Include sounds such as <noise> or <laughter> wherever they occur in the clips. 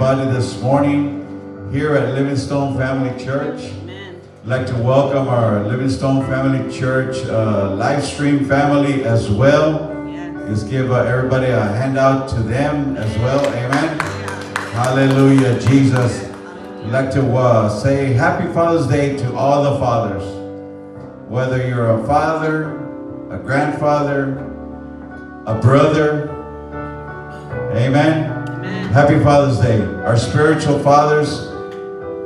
everybody this morning here at Livingstone Family Church. I'd like to welcome our Livingstone Family Church uh, live stream family as well. Just give uh, everybody a handout to them as well. Amen. Hallelujah, Jesus. I'd like to uh, say Happy Father's Day to all the fathers. Whether you're a father, a grandfather, a brother, amen. Happy Father's Day. Our spiritual fathers,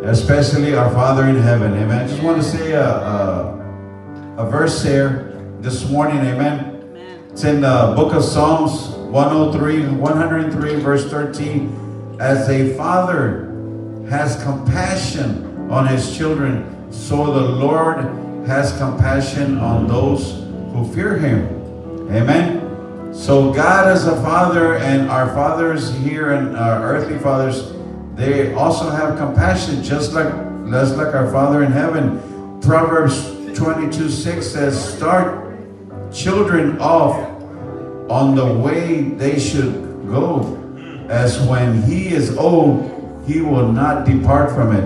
especially our Father in heaven, amen. I just want to say a, a, a verse here this morning, amen. Amen. It's in the book of Psalms 103, 103, verse 13. As a father has compassion on his children, so the Lord has compassion on those who fear him. Amen. So God as a father, and our fathers here and our earthly fathers, they also have compassion, just like just like our Father in heaven. Proverbs 22, 6 says, start children off on the way they should go, as when he is old, he will not depart from it.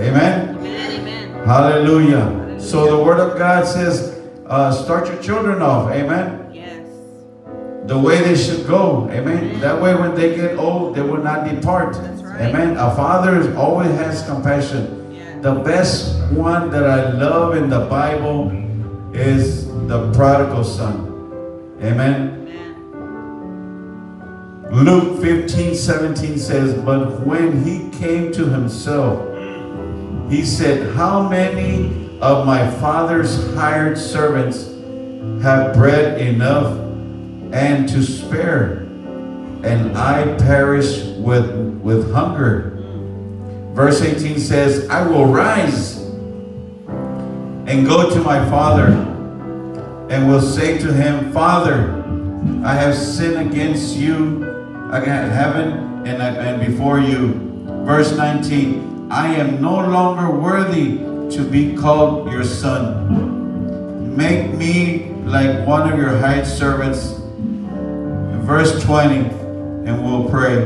Amen. Amen. Amen. Hallelujah. So the word of God says, uh, start your children off. Amen. The way they should go. Amen. That way when they get old, they will not depart. Right. Amen. A father always has compassion. Yeah. The best one that I love in the Bible is the prodigal son. Amen. Amen. Luke 15, 17 says, But when he came to himself, he said, How many of my father's hired servants have bread enough and to spare? And I perish with, with hunger. Verse 18 says, I will rise and go to my father and will say to him, Father, I have sinned against you, against heaven and, and before you. Verse 19, I am no longer worthy to be called your son. Make me like one of your hired servants. Verse 20, and we'll pray.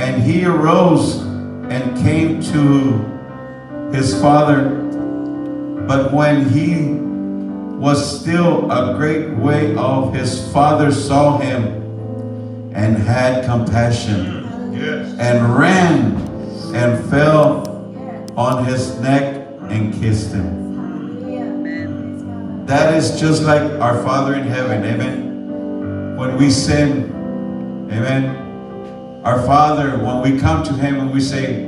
And he arose and came to his father. But when he was still a great way off, his father saw him and had compassion and ran and fell on his neck and kissed him. That is just like our Father in heaven, amen. When we sin, amen. Our Father, when we come to him and we say,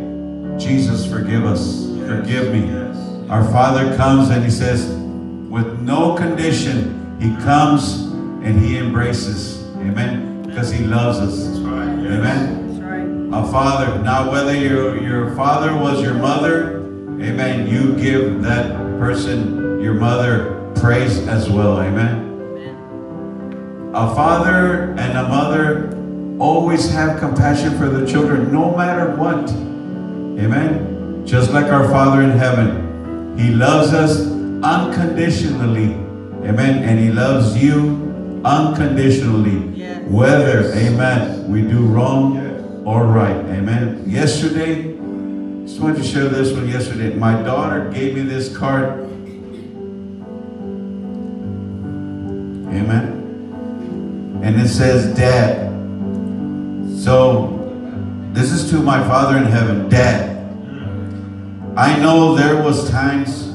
Jesus, forgive us, forgive me. Our Father comes and he says, with no condition, he comes and he embraces, amen, because he loves us, amen. Right. A father. Now, whether your your father was your mother, amen, you give that person, your mother, praise as well, amen. A father and a mother always have compassion for the children, no matter what, amen. Just like our Father in heaven, He loves us unconditionally, amen, and He loves you unconditionally, Yes. whether, amen, we do wrong or right, amen. Yesterday, just wanted to share this one yesterday. My daughter gave me this card. Amen. Says, Dad. So, this is to my Father in heaven, Dad. I know there was times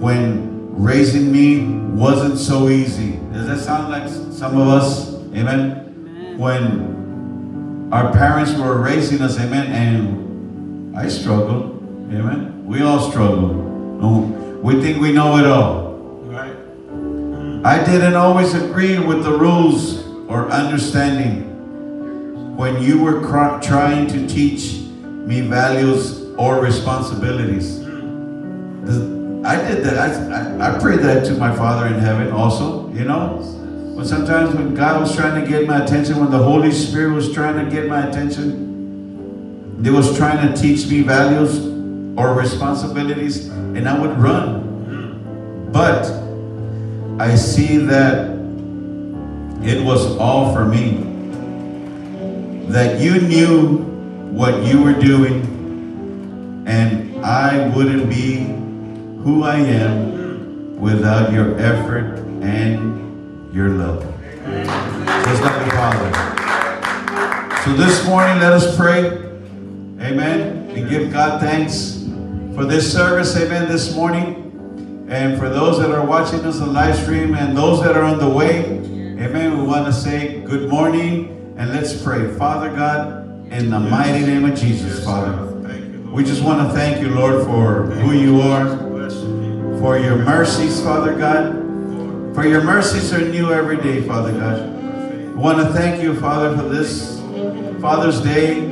when raising me wasn't so easy. Does that sound like some of us? Amen. Amen. When our parents were raising us, amen, and I struggled, amen. We all struggle. No, We think we know it all. I didn't always agree with the rules or understanding when you were trying to teach me values or responsibilities. I did that. I, I, I prayed that to my Father in heaven also, you know. But sometimes when God was trying to get my attention, when the Holy Spirit was trying to get my attention, they was trying to teach me values or responsibilities, and I would run. But I see that it was all for me. That you knew what you were doing, and I wouldn't be who I am without your effort and your love. Just like the Father. So this morning, let us pray. Amen. And give God thanks for this service. Amen. This morning. And for those that are watching us on live stream and those that are on the way, amen, we want to say good morning and let's pray. Father God, in the mighty name of Jesus, Father, we just want to thank you, Lord, for who you are, for your mercies, Father God. For your mercies are new every day, Father God. We want to thank you, Father, for this Father's Day.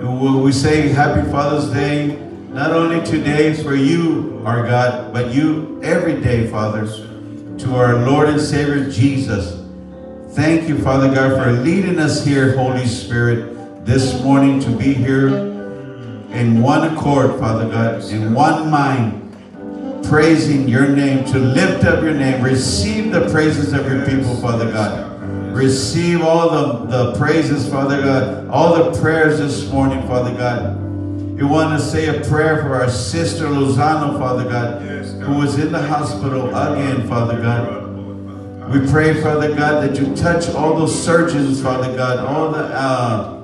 We say happy Father's Day not only today for you, our God, but you every day, fathers, to our Lord and Savior Jesus. Thank you, Father God, for leading us here, Holy Spirit, this morning to be here in one accord, Father God, in one mind, praising your name, to lift up your name. Receive the praises of your people, Father God. Receive all the, the praises, Father God, all the prayers this morning, Father God. We want to say a prayer for our sister Lozano, Father God, who was in the hospital again, Father God. We pray, Father God, that you touch all those surgeons, Father God, all the uh,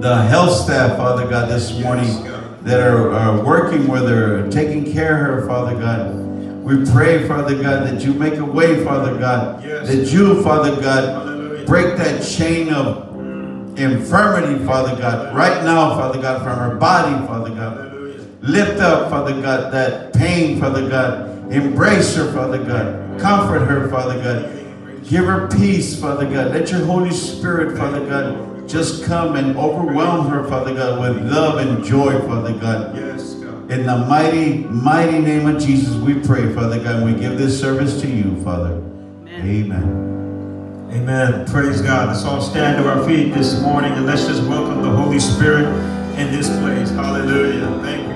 the health staff, Father God, this morning that are, are working with her, taking care of her, Father God. We pray, Father God, that you make a way, Father God, that you, Father God, break that chain of infirmity, Father God, right now, Father God, from her body, Father God. Lift up, Father God, that pain, Father God. Embrace her, Father God. Comfort her, Father God. Give her peace, Father God. Let your Holy Spirit, Father God, just come and overwhelm her, Father God, with love and joy, Father God. Yes, God. In the mighty, mighty name of Jesus, we pray, Father God. We give this service to you, Father. Amen. Amen. Amen. Praise God. Let's all stand to our feet this morning and let's just welcome the Holy Spirit in this place. Hallelujah. Thank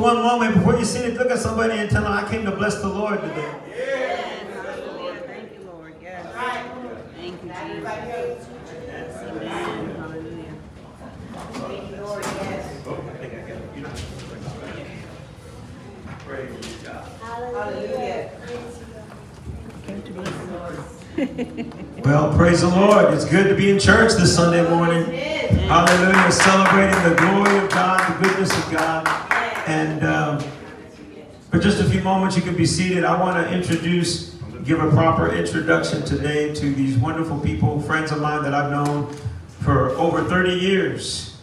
for one moment before you sit. Look at somebody and tell them, I came to bless the Lord today. Hallelujah. Thank you, Lord. Yes. Thank you, Jesus. Yes. Amen. Hallelujah. Well, praise the Lord. It's good to be in church this Sunday morning. Hallelujah. Celebrating the glory of God, the goodness of God. And um, for you can be seated. I want to introduce, give a proper introduction today to these wonderful people, friends of mine that I've known for over 30 years.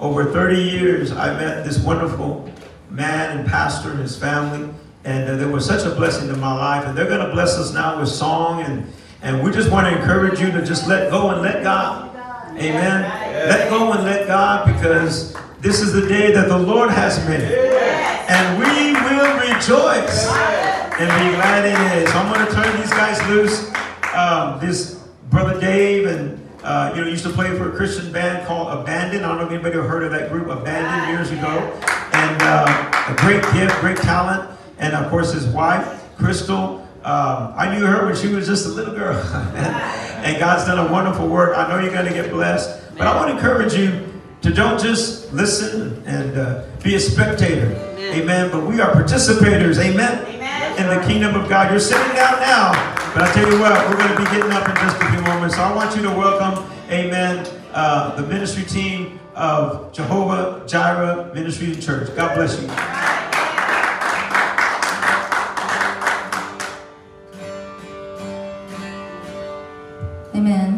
Over 30 years, I met this wonderful man and pastor and his family. And uh, they were such a blessing to my life. And they're going to bless us now with song. And, and we just want to encourage you to just let go and let God. Amen. Let go and let God because this is the day that the Lord has made. And we will rejoice and be glad in it. So I'm going to turn these guys loose. Um, this brother Dave and uh, you know used to play for a Christian band called Abandon. I don't know if anybody heard of that group, Abandon, years ago. And uh, a great gift, great talent. And of course his wife, Crystal. Um, I knew her when she was just a little girl. <laughs> and God's done a wonderful work. I know you're going to get blessed. But I want to encourage you to don't just listen and uh, be a spectator. Amen. But we are participators. Amen. Amen. In the kingdom of God. You're sitting down now. But I tell you what, we're going to be getting up in just a few moments. So I want you to welcome, amen, uh, the ministry team of Jehovah Jireh Ministry and Church. God bless you. Amen.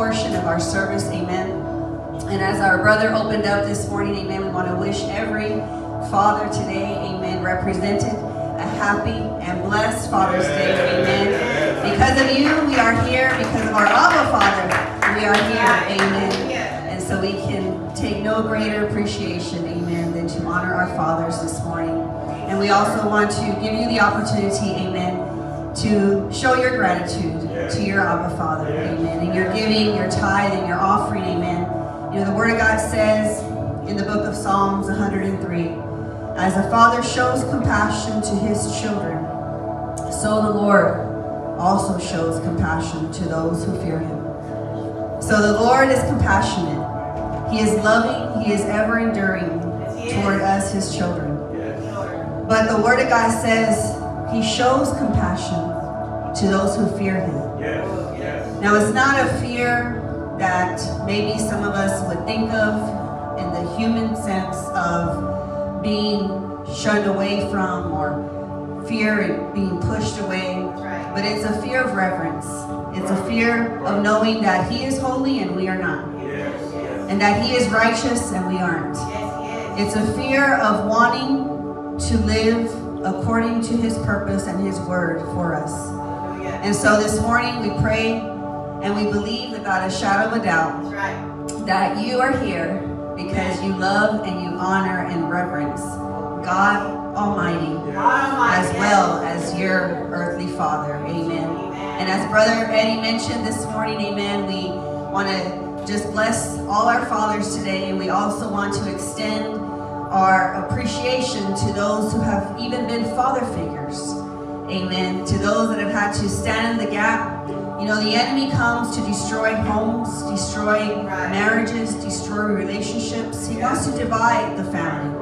Portion of our service, amen. And as our brother opened up this morning, amen, we want to wish every father today, amen, represented a happy and blessed Father's Day, amen. Because of you, we are here. Because of our Abba Father, we are here, amen. And so we can take no greater appreciation, amen, than to honor our fathers this morning. And we also want to give you the opportunity, amen, to show your gratitude to your Abba Father, amen. And your giving, your tithe, and your offering, amen. You know, the Word of God says in the book of Psalms 103, as a father shows compassion to his children, so the Lord also shows compassion to those who fear him. So the Lord is compassionate. He is loving. He is ever enduring toward us, his children. But the word of God says he shows compassion to those who fear him. Yes. Now it's not a fear that maybe some of us would think of in the human sense of being shunned away from or fear and being pushed away. Right. But it's a fear of reverence. It's a fear of knowing that he is holy and we are not. Yes, yes. And that he is righteous and we aren't. Yes, It's a fear of wanting to live according to his purpose and his word for us. And so this morning we pray and we believe without a shadow of a doubt that you are here because you love and you honor and reverence God Almighty as well as your earthly father. Amen. And as Brother Eddie mentioned this morning, amen, we want to just bless all our fathers today and we also want to extend our appreciation to those who have even been father figures. Amen. To those that have had to stand in the gap. You know, the enemy comes to destroy homes, destroy marriages, destroy relationships. He wants to divide the family.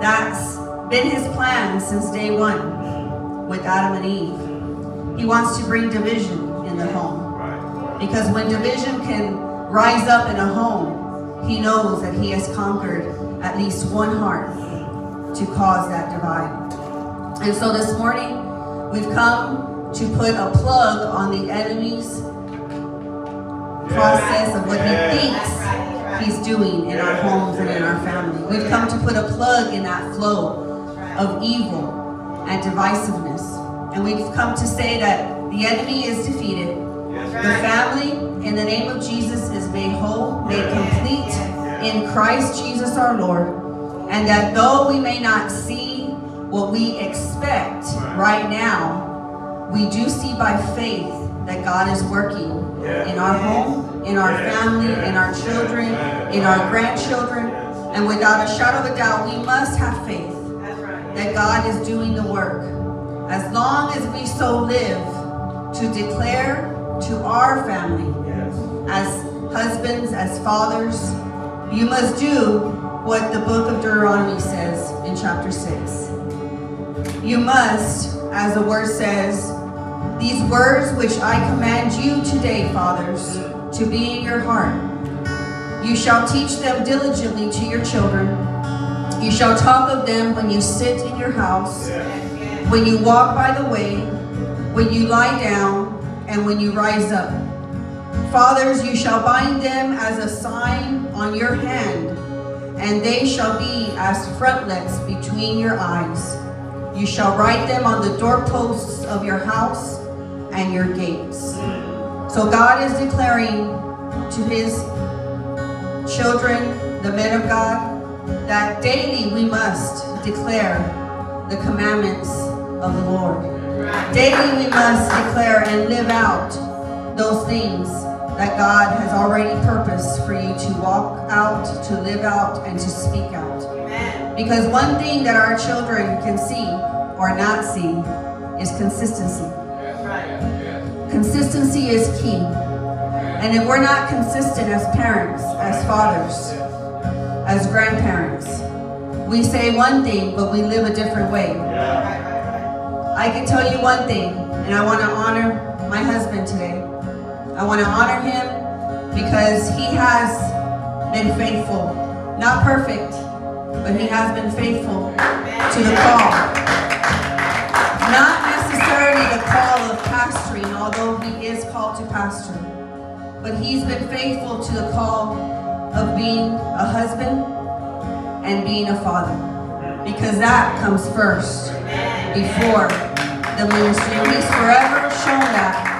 That's been his plan since day one with Adam and Eve. He wants to bring division in the home. Because when division can rise up in a home, he knows that he has conquered at least one heart. to cause that divide. And so this morning, we've come to put a plug on the enemy's process of what he thinks he's doing in our homes and in our family. We've come to put a plug in that flow of evil and divisiveness. And we've come to say that the enemy is defeated. The family, in the name of Jesus, is made whole, made complete in Christ Jesus our Lord. And that though we may not see what we expect right. now, we do see by faith that God is working in our home, in our family, in our children, in our grandchildren. And without a shadow of a doubt, we must have faith that God is doing the work. As long as we so live to declare to our family, as husbands, as fathers, you must do what the book of Deuteronomy says in chapter 6. You must, as the word says, these words which I command you today, fathers, to be in your heart. You shall teach them diligently to your children. You shall talk of them when you sit in your house, when you walk by the way, when you lie down, and when you rise up. Fathers, you shall bind them as a sign on your hand, and they shall be as frontlets between your eyes. You shall write them on the doorposts of your house and your gates. So God is declaring to his children, the men of God, that daily we must declare the commandments of the Lord. Daily we must declare and live out those things that God has already purposed for you to walk out, to live out, and to speak out. Because one thing that our children can see or not see is consistency. Consistency is key. And if we're not consistent as parents, as fathers, as grandparents, we say one thing, but we live a different way. I can tell you one thing, and I want to honor my husband today. I want to honor him because he has been faithful. Not perfect, but he has been faithful to the call. Not necessarily the call of pastoring, although he is called to pastor. But he's been faithful to the call of being a husband and being a father. Because that comes first before the ministry. And he's forever shown that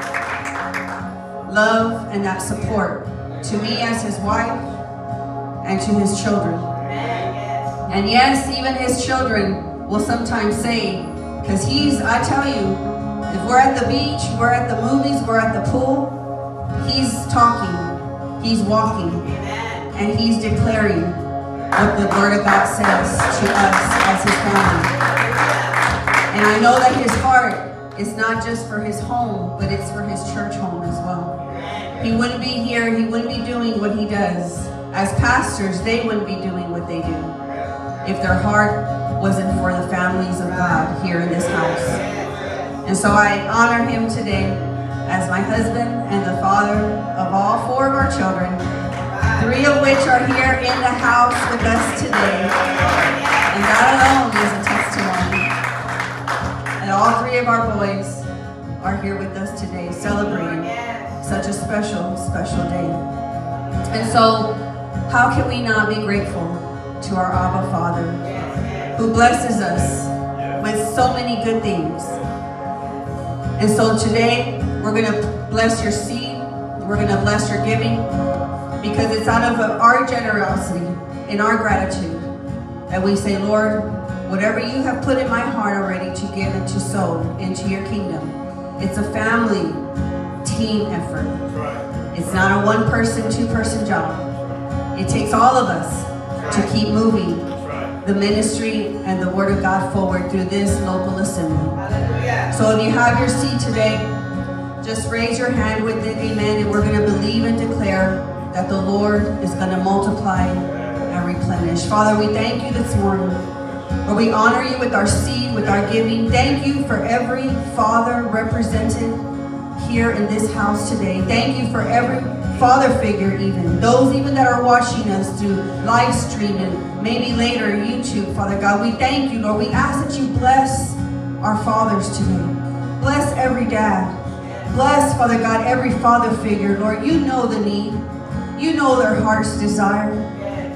love and that support to me as his wife and to his children. And yes, even his children will sometimes say, because he's, I tell you, if we're at the beach, we're at the movies, we're at the pool, he's talking, he's walking, and he's declaring what the Word of God says to us as his family. And I know that his heart is not just for his home, but it's for his church home as well. He wouldn't be here, he wouldn't be doing what he does. As pastors, they wouldn't be doing what they do if their heart wasn't for the families of God here in this house. And so I honor him today as my husband and the father of all four of our children, three of which are here in the house with us today. And that alone is a testimony. And all three of our boys are here with us today celebrating such a special, special day. And so, how can we not be grateful to our Abba Father who blesses us with so many good things? And so today, we're going to bless your seed. We're going to bless your giving because it's out of our generosity and our gratitude that we say, Lord, whatever you have put in my heart already to give and to sow into your kingdom, it's a family team effort. It's not a one person, two person job. It takes all of us to keep moving the ministry and the word of God forward through this local assembly. So if you have your seed today, just raise your hand with it, amen, and we're going to believe and declare that the Lord is going to multiply and replenish. Father, we thank you this morning. Lord, we honor you with our seed, with our giving. Thank you for every father represented here in this house today. Thank you for every father figure even, those even that are watching us through live stream and maybe later YouTube, Father God. We thank you, Lord. We ask that you bless our fathers today. Bless every dad. Bless, Father God, every father figure. Lord, you know the need. You know their heart's desire.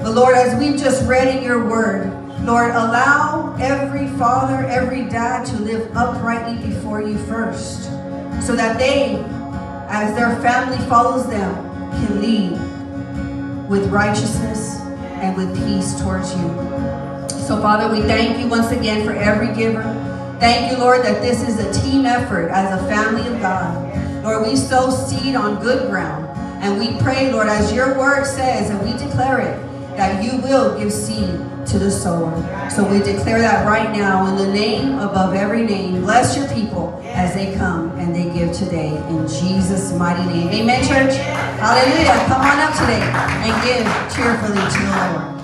But Lord, as we've just read in your word, Lord, allow every father, every dad to live uprightly before you first so that they, as their family follows them, can lead with righteousness and with peace towards you. So Father, we thank you once again for every giver. Thank you, Lord, that this is a team effort as a family of God. Lord, we sow seed on good ground. And we pray, Lord, as your word says, and we declare it, that you will give seed to the sower. So we declare that right now in the name above every name. Bless your people as they come today in Jesus' mighty name. Amen, church. Hallelujah. Come on up today and give cheerfully to the Lord.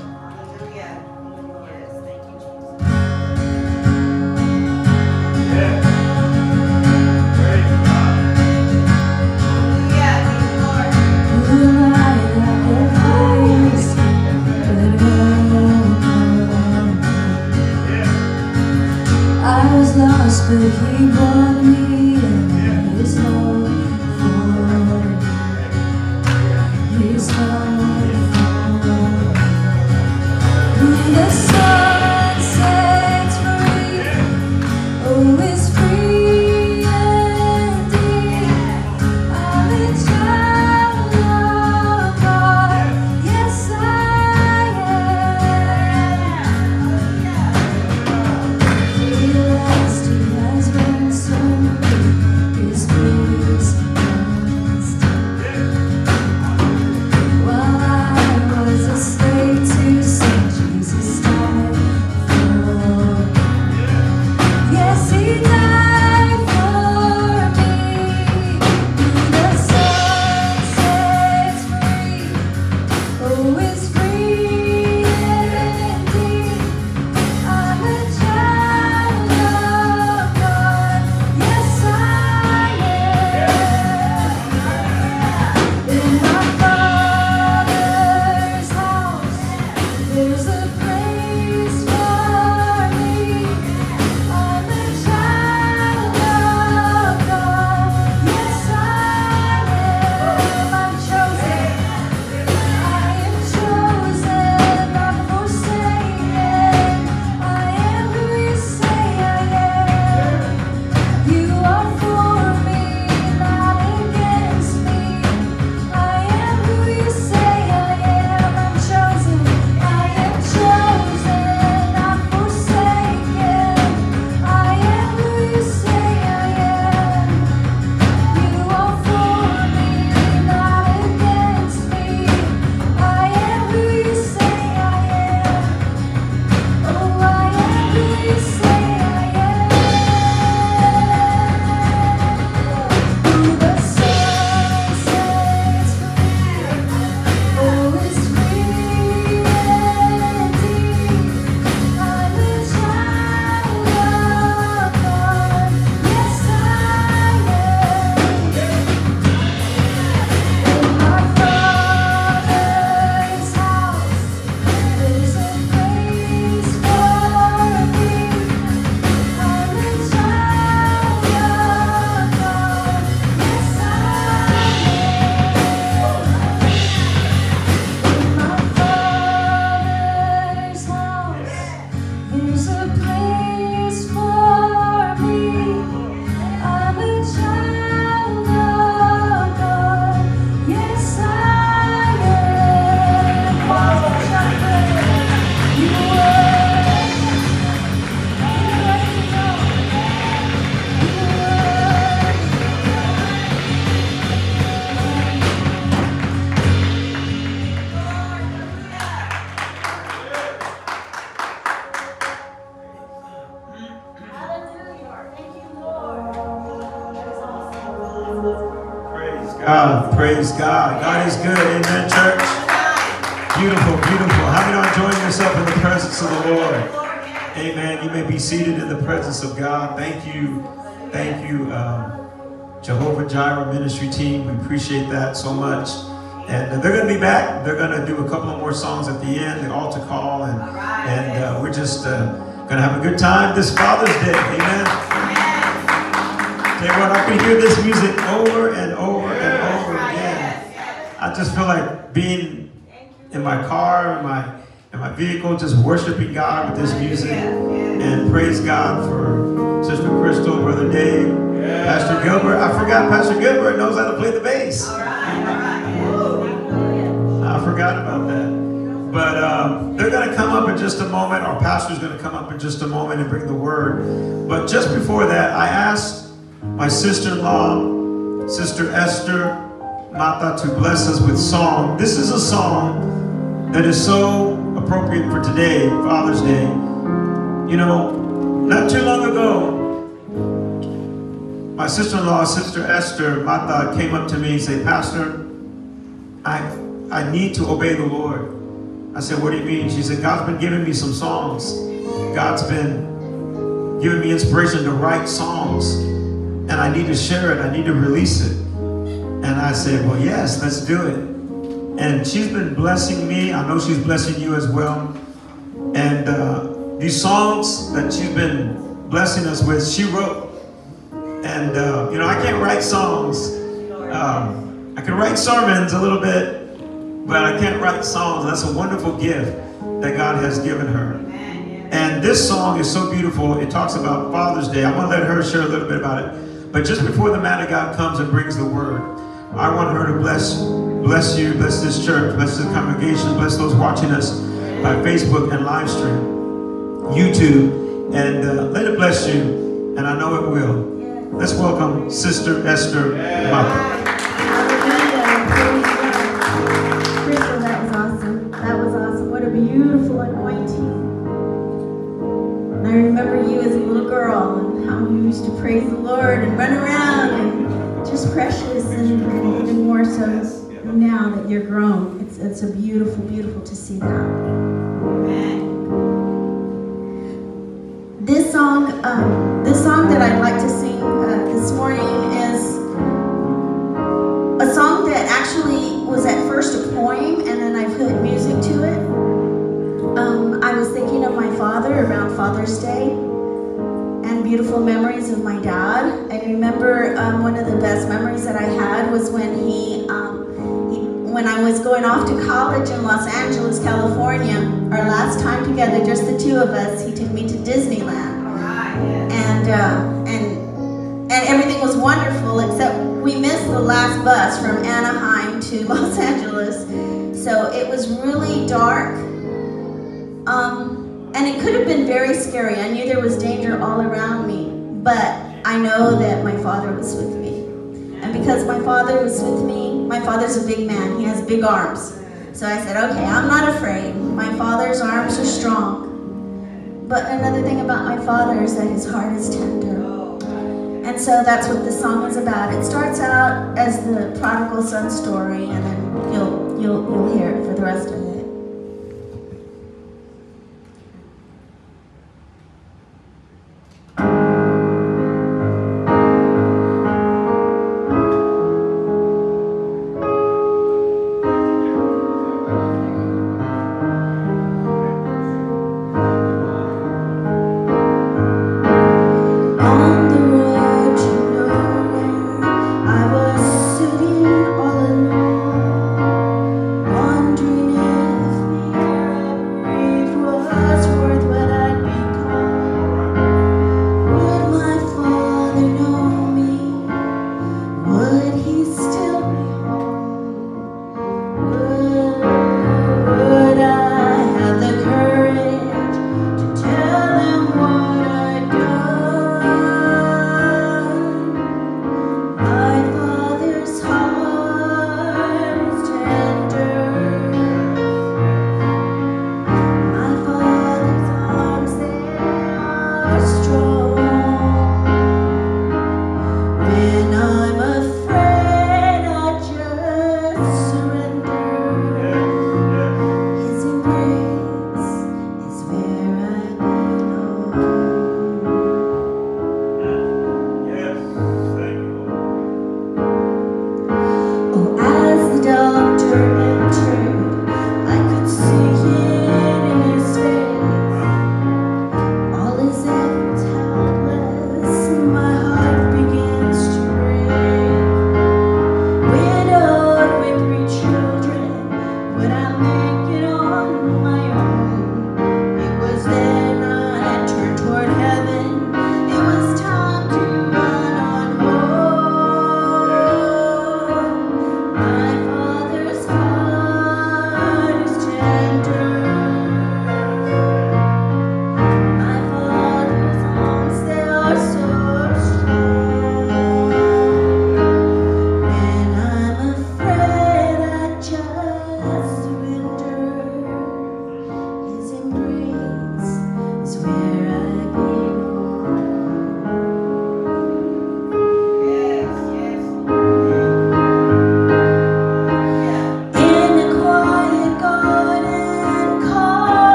God. God is good. Amen, church. Beautiful, beautiful. How many are enjoying yourself in the presence of the Lord? Amen. You may be seated in the presence of God. Thank you. Thank you, um, Jehovah Jireh ministry team. We appreciate that so much. And uh, they're going to be back. They're going to do a couple of more songs at the end, the altar call, and and uh, we're just uh, going to have a good time this Father's Day. Amen. Tell you what, I can hear this music over and over and over. I just feel like being in my car, in my in my vehicle, just worshiping God with this music, and praise God for Sister Crystal, Brother Dave, Pastor Gilbert. I forgot Pastor Gilbert knows how to play the bass. I forgot about that. But um, they're going to come up in just a moment. Our pastor's going to come up in just a moment and bring the word. But just before that, I asked my sister-in-law, Sister Esther Mata, to bless us with song. This is a song that is so appropriate for today, Father's Day. You know, not too long ago, my sister-in-law, Sister Esther Mata, came up to me and said, Pastor, I I need to obey the Lord. I said, what do you mean? She said, God's been giving me some songs. God's been giving me inspiration to write songs. And I need to share it. I need to release it. And I said, well, yes, let's do it. And she's been blessing me. I know she's blessing you as well. And uh, these songs that she's been blessing us with, she wrote. And, uh, you know, I can't write songs. Um, I can write sermons a little bit, but I can't write songs. That's a wonderful gift that God has given her. And this song is so beautiful. It talks about Father's Day. I want to let her share a little bit about it. But just before the man of God comes and brings the word, I want her to bless, bless you, bless this church, bless this congregation, bless those watching us by Facebook and live stream, YouTube, and uh, let it bless you. And I know it will. Let's welcome Sister Esther Mata. Crystal, that was awesome. That was awesome. What a beautiful anointing. I remember you as a little girl and how you used to praise the Lord and run around precious and, and even more so now that you're grown. It's it's a beautiful, beautiful to see that. This song, um, this song that I'd like to sing uh, this morning is a song that actually was at first a poem and then I put music to it. Um, I was thinking of my father around Father's Day and beautiful memories of my dad. I remember um, one of the best memories that I had was when he, um, he, when I was going off to college in Los Angeles, California, our last time together, just the two of us, he took me to Disneyland. And, uh, and, and everything was wonderful except we missed the last bus from Anaheim to <laughs> Los Angeles. So it was really dark. Um, and it could have been very scary. I knew there was danger all around me, but I know that my father was with me. And because my father was with me, my father's a big man. He has big arms. So I said, okay, I'm not afraid. My father's arms are strong. But another thing about my father is that his heart is tender. And so that's what the song is about. It starts out as the prodigal son story, and then you'll you'll you'll hear it for the rest of it.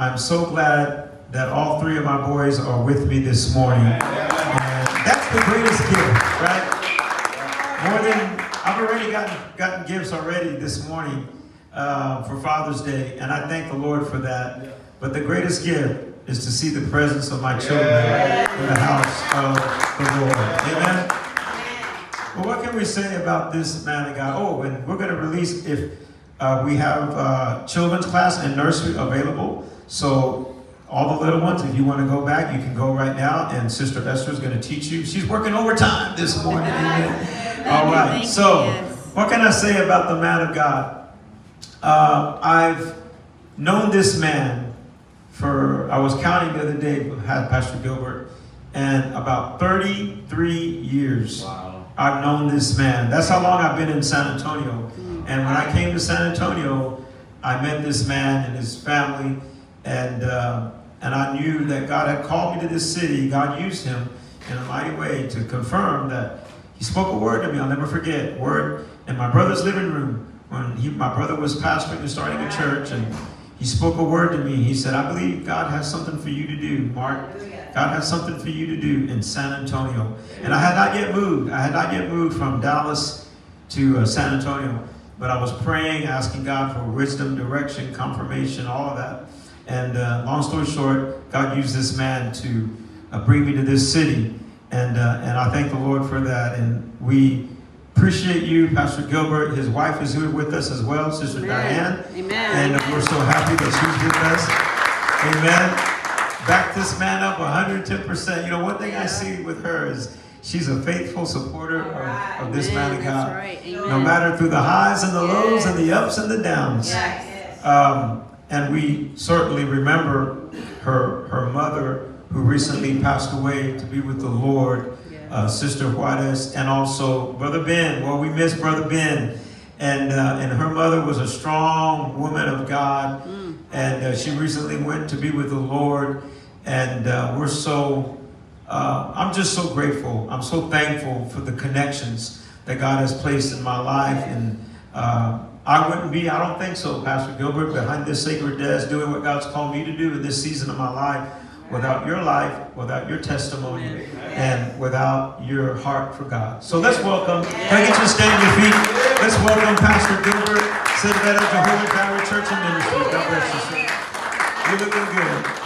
I'm so glad that all three of my boys are with me this morning. And that's the greatest gift, right? More than I've already gotten gotten gifts already this morning uh, for Father's Day, and I thank the Lord for that. But the greatest gift is to see the presence of my children in the house of the Lord. Amen. Well, what can we say about this man of God? Oh, and we're going to release if uh, we have uh, children's class and nursery available. So all the little ones, if you want to go back, you can go right now. And Sister Esther is going to teach you. She's working overtime this morning. <laughs> Amen. All right. So, what can I say about the man of God? Uh, I've known this man for, I was counting the other day, had Pastor Gilbert, and about 33 years. Wow. I've known this man. That's how long I've been in San Antonio. And when I came to San Antonio, I met this man and his family, and uh, and I knew that God had called me to this city. God used him in a mighty way to confirm that he spoke a word to me. I'll never forget. Word in my brother's living room when he, my brother was pastoring and starting a church, and he spoke a word to me. He said, "I believe God has something for you to do, Mark." God has something for you to do in San Antonio. And I had not yet moved. I had not yet moved from Dallas to uh, San Antonio. But I was praying, asking God for wisdom, direction, confirmation, all of that. And uh, long story short, God used this man to uh, bring me to this city. And, uh, and I thank the Lord for that. And we appreciate you, Pastor Gilbert. His wife is here with us as well, Sister Diane. Amen. And we're so happy that she's with us. Amen back this man up 110%. You know, one thing I see with her is she's a faithful supporter of, of this man of God. right. No matter through the highs and the lows and the ups and the downs. Yes. Um, and we certainly remember her, her mother who recently passed away to be with the Lord, uh, Sister Juarez, and also Brother Ben. Well, we miss Brother Ben. And, uh, and her mother was a strong woman of God. And uh, she recently went to be with the Lord. And uh, we're so, uh, I'm just so grateful. I'm so thankful for the connections that God has placed in my life. And uh, I wouldn't be, I don't think so, Pastor Gilbert, behind this sacred desk doing what God's called me to do in this season of my life without your life, without your testimony, and without your heart for God. So let's welcome, can I get you to stand your feet? Let's welcome Pastor Gilbert, Citadel Jehovah Jireh Church and Ministry. God bless you, sir. You're looking good.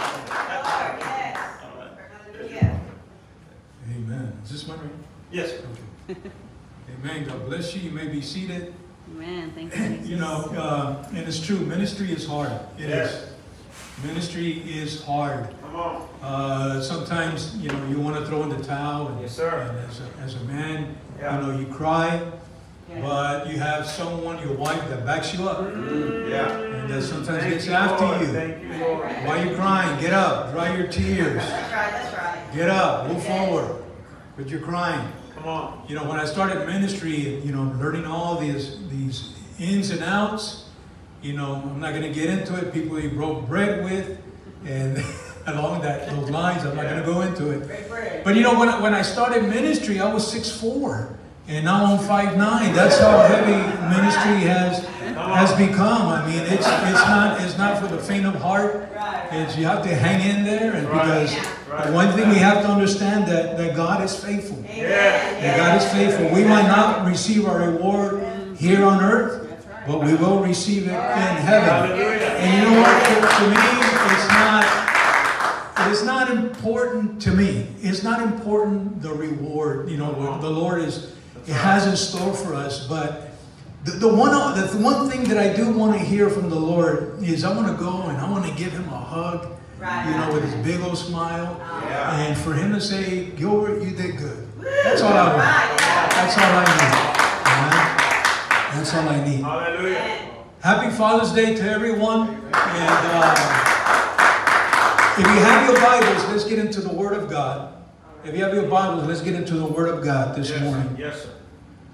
Amen. Is this my ring? Yes. <laughs> Amen. God bless you. You may be seated. Amen. Thank you. Jesus. You know, uh, and it's true. Ministry is hard. It is. Yes. Ministry is hard. Come on. Uh, sometimes, you know, you want to throw in the towel. And, Yes, sir. And as a, as a man, Yeah. you know, you cry, but you have someone, your wife, that backs you up. Yeah. And that sometimes Thank gets you, after Lord. you. Thank you, Lord. Why are you crying? Get up. Dry your tears. that's right. That's right. Get up. Move forward. But you're crying. Come on. You know, when I started ministry, you know, learning all these these ins and outs, you know, I'm not going to get into it. People you broke bread with, and <laughs> along that those lines, I'm not going to go into it. But you know, when I, when I started ministry, I was 6'4", and now I'm 5'9". That's how heavy ministry has has become. I mean, it's it's not it's not for the faint of heart. It's you have to hang in there, and because the one thing we have to understand that that God is faithful. That God is faithful. We might not receive our reward here on earth, but we will receive it in heaven. And you know what? To, to me, it's not. It's not important to me. It's not important the reward. You know what uh-huh. the Lord is. It has in store for us, but the, the one the one thing that I do want to hear from the Lord is I want to go and I want to give him a hug. You know, with his big old smile, and for him to say, "Gilbert, you did good." That's all I want. That's all I need. Amen? That's all I need. Hallelujah. Happy Father's Day to everyone. And uh, If you have your Bibles, let's get into the Word of God. If you have your Bibles, let's get into the Word of God this Yes, morning. Yes, sir.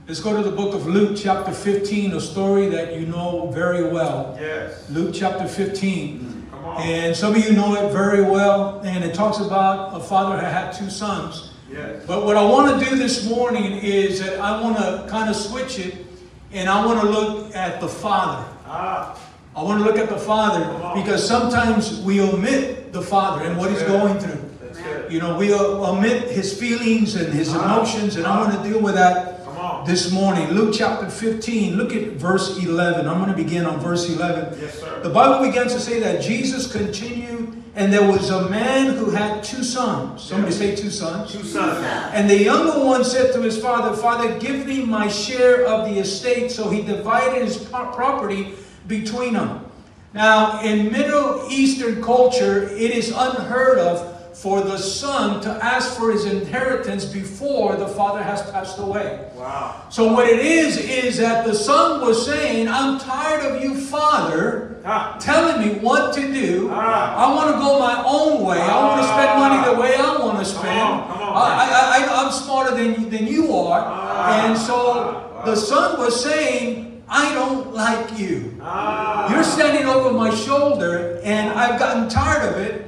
Let's go to the book of Luke, chapter 15, a story that you know very well. Yes. Luke chapter 15. Mm, come on. And some of you know it very well. And it talks about a father who had two sons. Yes. But what I want to do this morning is that I want to kind of switch it and I want to look at the father. Ah. I want to look at the father because sometimes we omit the father and what he's going through. That's good. You know, we uh, omit his feelings and his ah. emotions, and I want to deal with that. This morning. Luke chapter 15, look at verse 11. I'm going to begin on verse 11. Yes, sir. The Bible begins to say that Jesus continued, and there was a man who had two sons. Somebody say two sons. Two sons. And the younger one said to his father, Father, give me my share of the estate. So he divided his property between them. Now, in Middle Eastern culture, it is unheard of for the son to ask for his inheritance before the father has passed away. Wow. So what it is, is that the son was saying, I'm tired of you, father, Ah. telling me what to do. Ah. I want to go my own way. I want to spend money the way I want to spend. on, come on. I, I, I, I'm smarter than, than you are. Ah. And so the son was saying, I don't like you. Ah. You're standing over my shoulder, and I've gotten tired of it.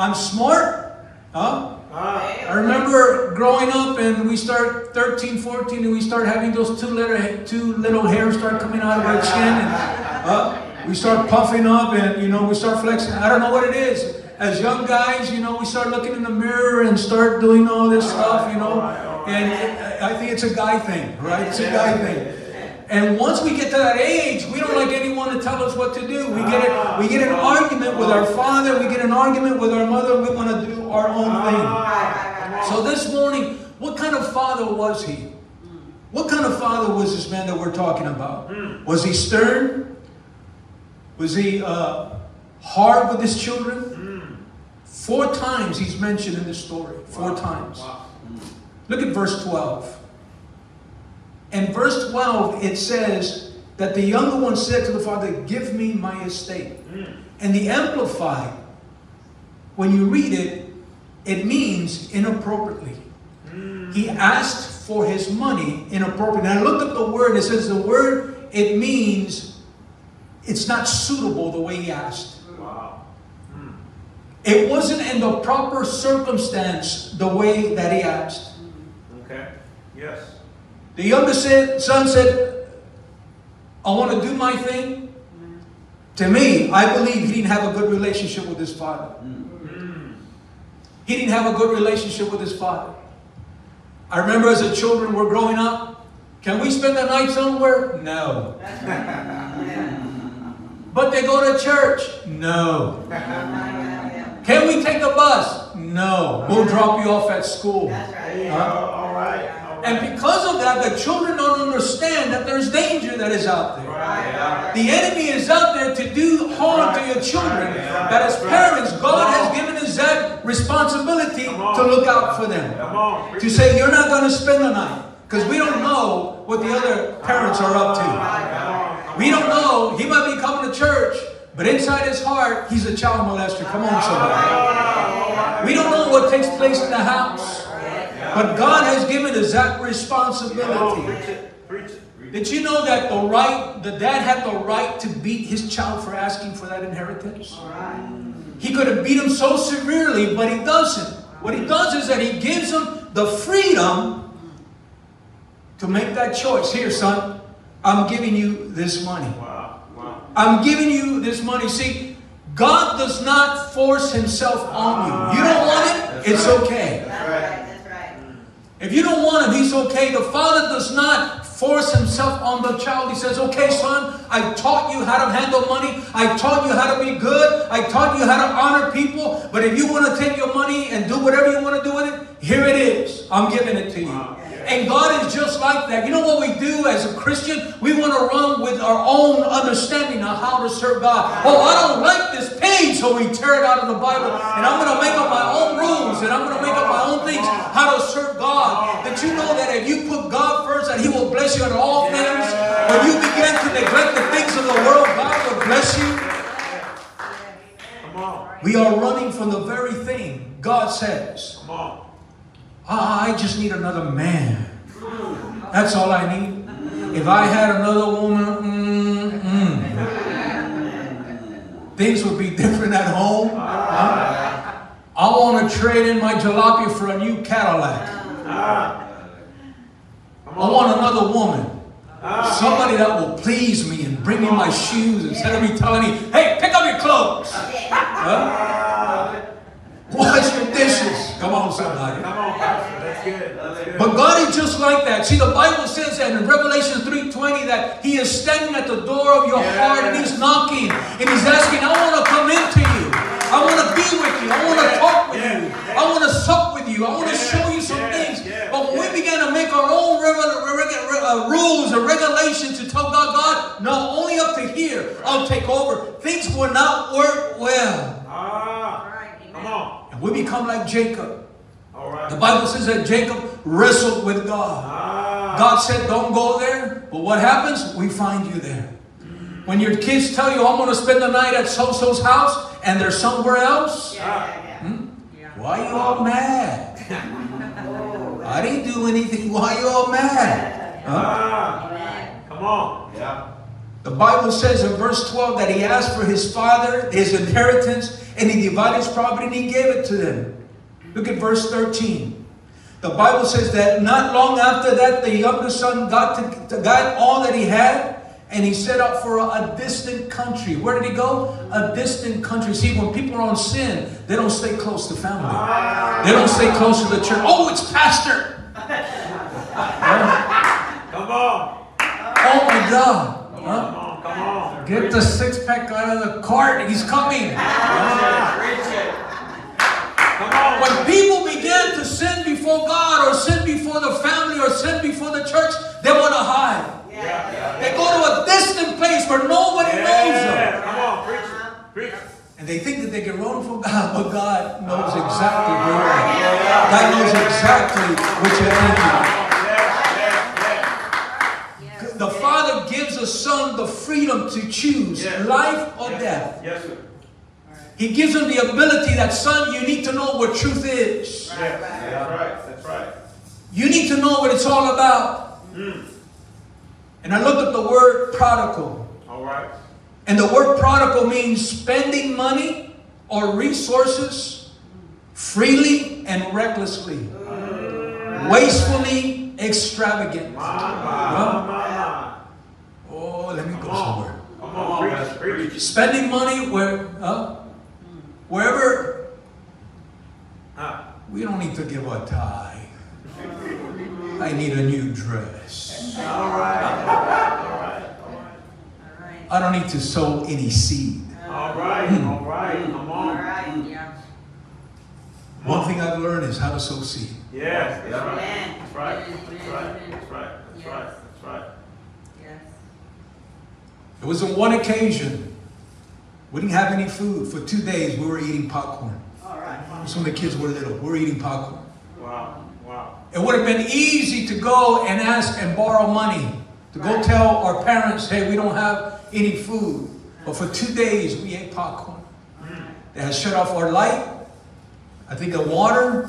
I'm smart. Huh? I remember growing up and we start 13, 14 and we start having those two little, two little hairs start coming out of our chin and uh, we start puffing up and you know we start flexing. I don't know what it is. As young guys, you know, we start looking in the mirror and start doing all this stuff, you know. And it, I think it's a guy thing, right? It's a guy thing. And once we get to that age, we don't like anyone to tell us what to do. We get it. We get an argument with our father. We get an argument with our mother. We want to do our own thing. So this morning, what kind of father was he? What kind of father was this man that we're talking about? Was he stern? Was he uh, hard with his children? Four times he's mentioned in this story. Four times. Look at verse 12. In verse 12, it says that the younger one said to the father, Give me my estate. Mm. And the Amplified, when you read it, it means inappropriately. Mm. He asked for his money inappropriately. And I looked up the word, it says the word, it means it's not suitable the way he asked. Wow. Mm. It wasn't in the proper circumstance the way that he asked. Okay. Yes. The younger said, son said, I want to do my thing. To me, I believe he didn't have a good relationship with his father. He didn't have a good relationship with his father. I remember as a children were growing up, can we spend the night somewhere? No. <laughs> But they go to church? No. Can we take a bus? No. We'll drop you off at school. Oh, all right. All right. And because of that, the children don't understand that there's danger that is out there. The enemy is out there to do harm to your children. That as parents, God has given us that responsibility to look out for them. To say, you're not going to spend the night. Because we don't know what the other parents are up to. We don't know. He might be coming to church, but inside his heart, he's a child molester. Come on, somebody. We don't know what takes place in the house. But God has given us that responsibility. preach it. Preach it. Preach it. Did you know that the right, the dad had the right to beat his child for asking for that inheritance? He could have beat him so severely, but he doesn't. What he does is that he gives him the freedom to make that choice. Here, son, I'm giving you this money. Wow. Wow. I'm giving you this money. See, God does not force himself on you. You don't want it, it's okay. That's right. That's right. If you don't want him, he's okay. The father does not force himself on the child. He says, okay, son, I taught you how to handle money. I taught you how to be good. I taught you how to honor people. But if you want to take your money and do whatever you want to do with it, here it is. I'm giving it to you. And God is just like that. You know what we do as a Christian? We want to run with our own understanding of how to serve God. Oh, I don't like this page, so we tear it out of the Bible. And I'm going to make up my own rules and I'm going to make up my own things how to serve God. That you know that if you put God first, that He will bless you in all things. When you begin to neglect the things of the world, God will bless you. Come on. We are running from the very thing God says. Come on. "Ah, I just need another man. That's all I need. If I had another woman, mm, mm, things would be different at home. Huh? I want to trade in my jalopy for a new Cadillac. I want another woman. Somebody that will please me and bring me my shoes instead of me telling me, hey, pick up your clothes. Huh? Wash your dishes. Come on, somebody. Come on, Pastor. That's good. That's good. But God is just like that. See, the Bible says that in Revelation 3.20 that He is standing at the door of your heart and He's knocking. And He's asking, I want to come into you. I want to be with you. I want to talk with you. I want to sup with you. I want to show you some Yeah, things. yeah, But when yeah. we began to make our own uh, rules and regulations to tell God, God, no, only up to here. I'll take over. Things will not work well. Ah. Come on. And we become like Jacob. All right. The Bible says that Jacob wrestled with God. Ah. God said, don't go there. But what happens? We find you there. When your kids tell you, I'm going to spend the night at so-so's house, and they're somewhere else, hmm? why you all mad? <laughs> I didn't do anything. Why are you all mad? Huh? Ah. Come on. Yeah. The Bible says in verse 12 that he asked for his father, his inheritance, and he divided his property and he gave it to them. Look at verse 13. The Bible says that not long after that, the younger son got, to, got all that he had and he set out for a, a distant country. Where did he go? A distant country. See, when people are on sin, they don't stay close to family. They don't stay close to the church. Oh, it's pastor. <laughs> Come on. Oh my God. Come on. Come on. Get the six pack out of the cart. He's coming. Come on. When people begin to sin before God or sin before the family or sin before the church, they want to hide. They go to a distant place where nobody knows them. Come on. Preach it. Preach. And they think that they can run from God, but God knows exactly where you are. God knows exactly what you're thinking. The Father gives a son the freedom to choose Yes. life or death. Yes, sir. He gives him the ability that, son, you need to know what truth is. Yes. That's right. That's right. You need to know what it's all about. Hmm. And I looked up the word prodigal. All right. And the word prodigal means spending money or resources freely and recklessly, ah. wastefully, extravagant. Huh? Oh, let me go oh. somewhere. Come on. Preach. Preach. Spending money where, huh? wherever Huh. we don't need to give a tithe. I need a new dress. All right. I don't need to sow any seed. All right. Hmm. All right. Come on. All right. Yeah. One thing I've learned is how to sow seed. Yes. That's right. That's right. That's right. That's right. That's right. That's right. It was on one occasion. We didn't have any food. For two days, we were eating popcorn. All right. Some of the kids were little. We were eating popcorn. Wow. Wow. It would have been easy to go and ask and borrow money. To go tell our parents, hey, we don't have any food. But for two days, we ate popcorn. Mm. They had shut off our light. I think the water.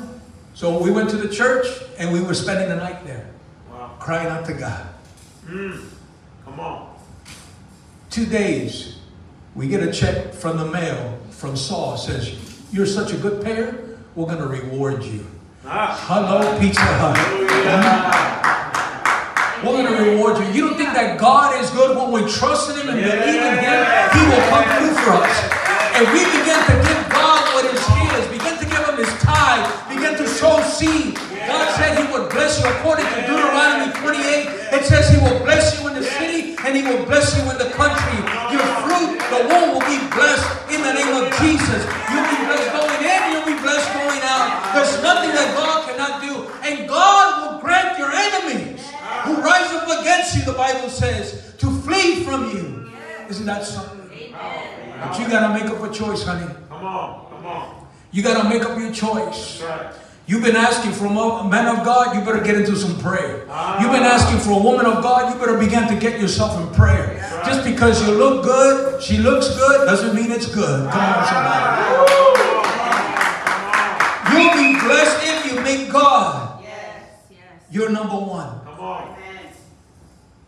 So we went to the church and we were spending the night there, Wow. crying out to God. Mm. Come on. Two days, we get a check from the mail from Saul. Says, "You're such a good payer. We're going to reward you." Ah. Hello, Pizza Hut. We're going to reward you. You don't think that God is good when we trust in Him and believe in Him? He will come through for us. And we begin to give God what is His, begin to give Him His tithe, begin to sow seed. God said He would bless you according to Deuteronomy 28. It says He will bless you in the city and He will bless you in the country. Your fruit, the womb will be blessed in the name of Jesus. You'll be blessed going in, you'll be blessed going out. There's nothing that God cannot do. And God will grant your enemies who rise up against you, the Bible says, to flee from you. Isn't that something? But you got to make up a choice, honey. Come on. Come on. You got to make up your choice. Right. You've been asking for a man of God, you better get into some prayer. Ah. You've been asking for a woman of God, you better begin to get yourself in prayer. Right. Just because you look good, she looks good, doesn't mean it's good. Come ah. on, somebody. Ah. You'll be blessed if you make God yes. Yes. your number one. Come on.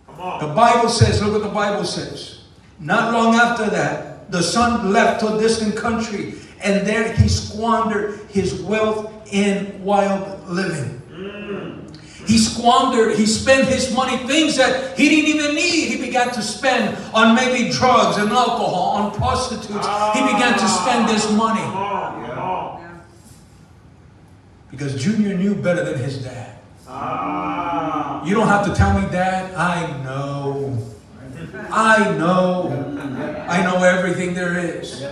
Come on. The Bible says, look what the Bible says. Not long after that, the son left to a distant country and there he squandered his wealth in wild living. He squandered, he spent his money, things that he didn't even need. He began to spend on maybe drugs and alcohol, on prostitutes. He began to spend this money Come on. Come on. because Junior knew better than his dad. Ah. You don't have to tell me, Dad. I know. I know. I know everything there is.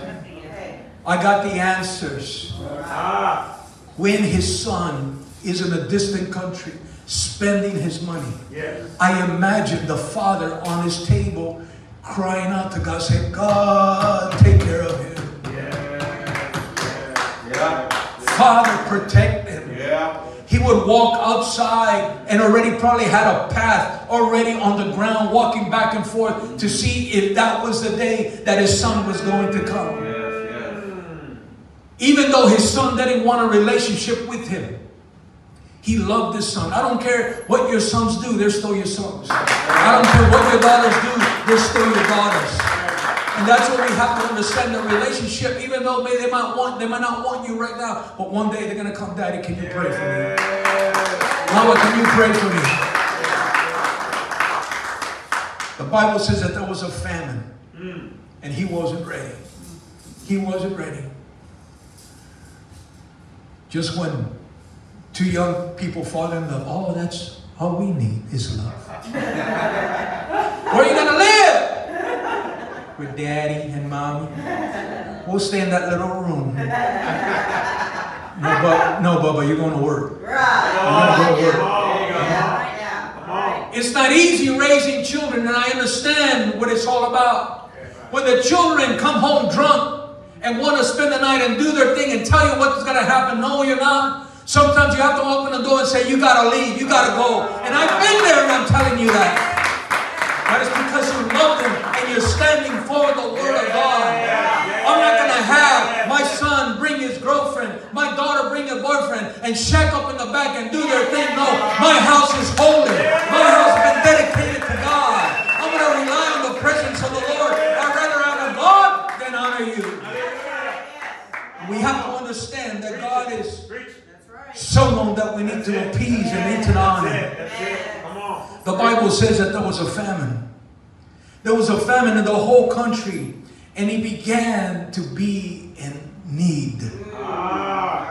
I got the answers. Ah. When his son is in a distant country spending his money, Yes. I imagine the father on his table crying out to God, saying, God, take care of him. Yeah. Father, protect him. Yeah. He would walk outside and already probably had a path already on the ground, walking back and forth to see if that was the day that his son was going to come. Even though his son didn't want a relationship with him, he loved his son. I don't care what your sons do, they're still your sons. I don't care what your daughters do, they're still your daughters. And that's what we have to understand the relationship, even though they might want, they might not want you right now, but one day they're gonna come, Daddy, can you pray for me? Mama, can you pray for me? The Bible says that there was a famine mm. and he wasn't ready. He wasn't ready. Just when two young people fall in love, oh, that's all we need is love. Where are you going to live? With daddy and mommy. We'll stay in that little room. No, but no, Bubba, you're going to work. You're going to work. Come. It's not easy raising children, and I understand what it's all about. When the children come home drunk and want to spend the night and do their thing and tell you what's going to happen, no, you're not. Sometimes you have to open the door and say, You got to leave, you got to go. And I've been there and I'm telling you that. That is because you love them and you're standing for the Word of God. I'm not going to have my son bring his girlfriend, my daughter bring a boyfriend, and shack up in the back and do their thing. No, my house is holy. My house has been dedicated to God. I'm going to rely on the presence of the Lord. I'd rather honor God than honor you. We have to understand that God is so known that we need to appease and need to honor. That's it. Come on. The Bible says that there was a famine. There was a famine in the whole country, and he began to be in need. Ah.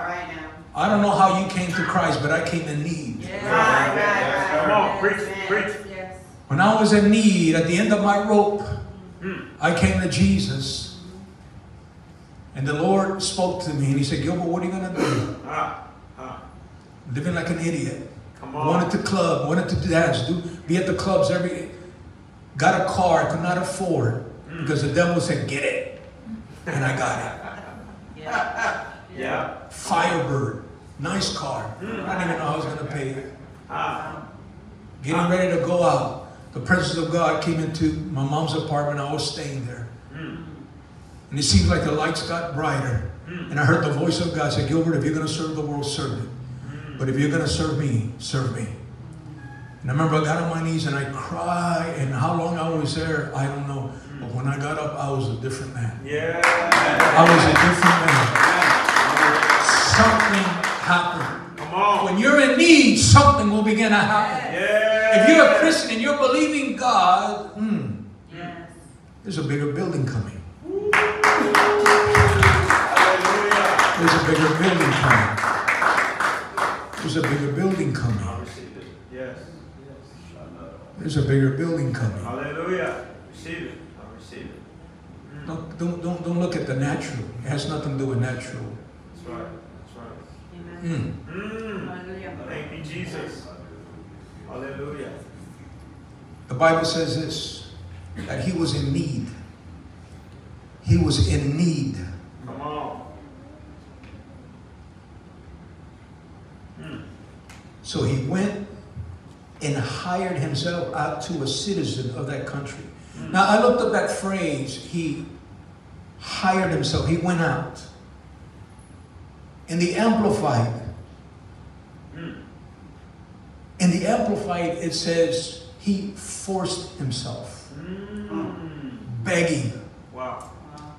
I don't know how you came to Christ, but I came in need. Come on. Preach. Preach. When I was in need, at the end of my rope, I came to Jesus. And the Lord spoke to me, and He said, Gilbert, what are you going to do? Ah. Ah. Living like an idiot. Come on. Wanted to club, wanted to dance, do be at the clubs every. Got a car I could not afford because the devil said, "Get it," and I got it. Yeah. Firebird, nice car. I didn't even know I was going to pay it. Ah. Getting ready to go out, the presence of God came into my mom's apartment. I was staying there, and it seemed like the lights got brighter. And I heard the voice of God say, "Gilbert, if you're going to serve the world, serve it. But if you're going to serve me, serve me." And I remember I got on my knees and I cried. And how long I was there, I don't know. But when I got up, I was a different man. Yeah. I was a different man. Something happened. Come on. When you're in need, something will begin to happen. Yeah. If you're a Christian and you're believing God, hmm, there's a bigger building coming. Hallelujah. There's a bigger building coming. There's a bigger building coming. I receive it. Yes. There's a bigger building coming. Hallelujah. Receive it. I receive it. Don't, don't, don't, don't look at the natural. It has nothing to do with natural. That's right. That's right. Hmm. Mm. Thank you, Jesus. Hallelujah. The Bible says this that he was in need. He was in need. Come on. Hmm. So he went and hired himself out to a citizen of that country. Hmm. Now I looked up that phrase, he hired himself, he went out. In the Amplified, hmm. in the Amplified, it says he forced himself, begging. Wow.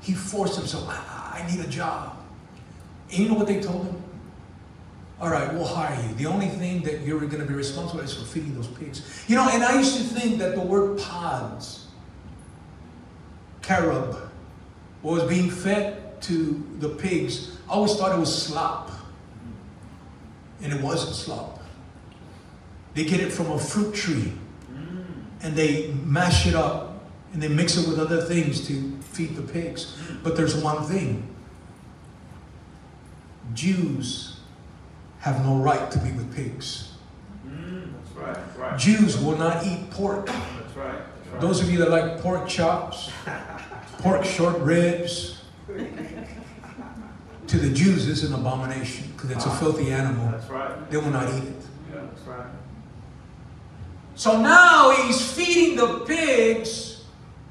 He forced himself. I, I need a job. And you know what they told him? All right, we'll hire you. The only thing that you're going to be responsible is for feeding those pigs. You know, and I used to think that the word pods, carob, was being fed to the pigs. I always thought it was slop. And it wasn't slop. They get it from a fruit tree mm. and they mash it up and they mix it with other things to feed the pigs. But there's one thing Jews have no right to be with pigs. Mm, that's right. That's right. Jews will not eat pork. That's right. Those of you that like pork chops, pork short ribs, to the Jews it's an abomination because it's a ah, filthy animal. That's right. They will not eat it. Yeah, that's right. So now he's feeding the pigs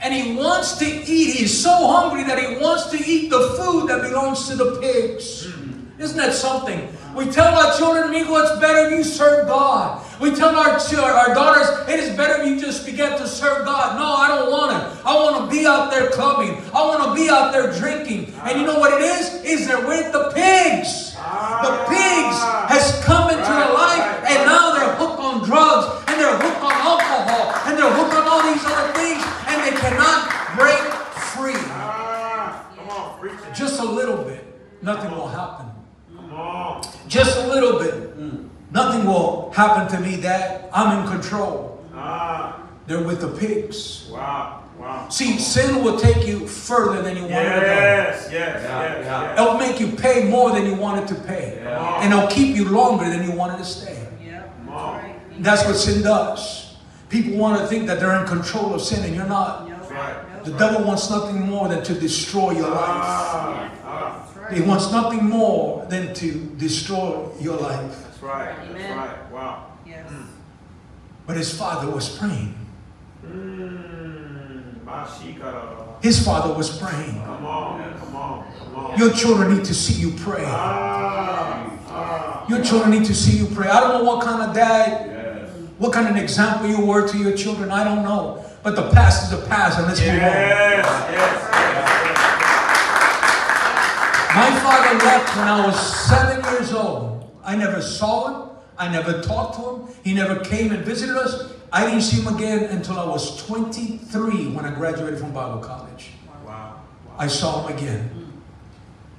and he wants to eat. He's so hungry that he wants to eat the food that belongs to the pigs. Hmm. Isn't that something? We tell our children, amigo, it's better if you serve God. We tell our, our daughters, it is better if you just begin to serve God. No, I don't want it. I want to be out there clubbing. I want to be out there drinking. And you know what it is? Is they're with the pigs. The ah. pigs has come into their life and now they're hooked on drugs and they're hooked on alcohol and they're hooked on all these other things cannot break free. Ah, come on, preach it. Just a little bit, nothing will happen. Just a little bit. Nothing will happen to me that I'm in control. Ah, They're with the pigs. wow, wow. See, sin will take you further than you wanted to go. Yes, yes, yes, yeah. yes. It'll make you pay more than you wanted to pay. Yeah. And it'll keep you longer than you wanted to stay. Come on. That's what sin does. People want to think that they're in control of sin, and you're not. That's right. The devil wants nothing more than to destroy your life. Ah, ah, He wants nothing more than to destroy your life. that's right. That's right. Wow. But his father was praying. Mmm. His father was praying. Come on, come on, come on. Your children need to see you pray. Ah, ah. Your children need to see you pray. I don't know what kind of dad, Yes. what kind of an example you were to your children. I don't know. But the past is the past, and let's move on. Yes, yes, yes. My father left when I was seven years old. I never saw him. I never talked to him. He never came and visited us. I didn't see him again until I was 23 when I graduated from Bible college. Wow. I saw him again.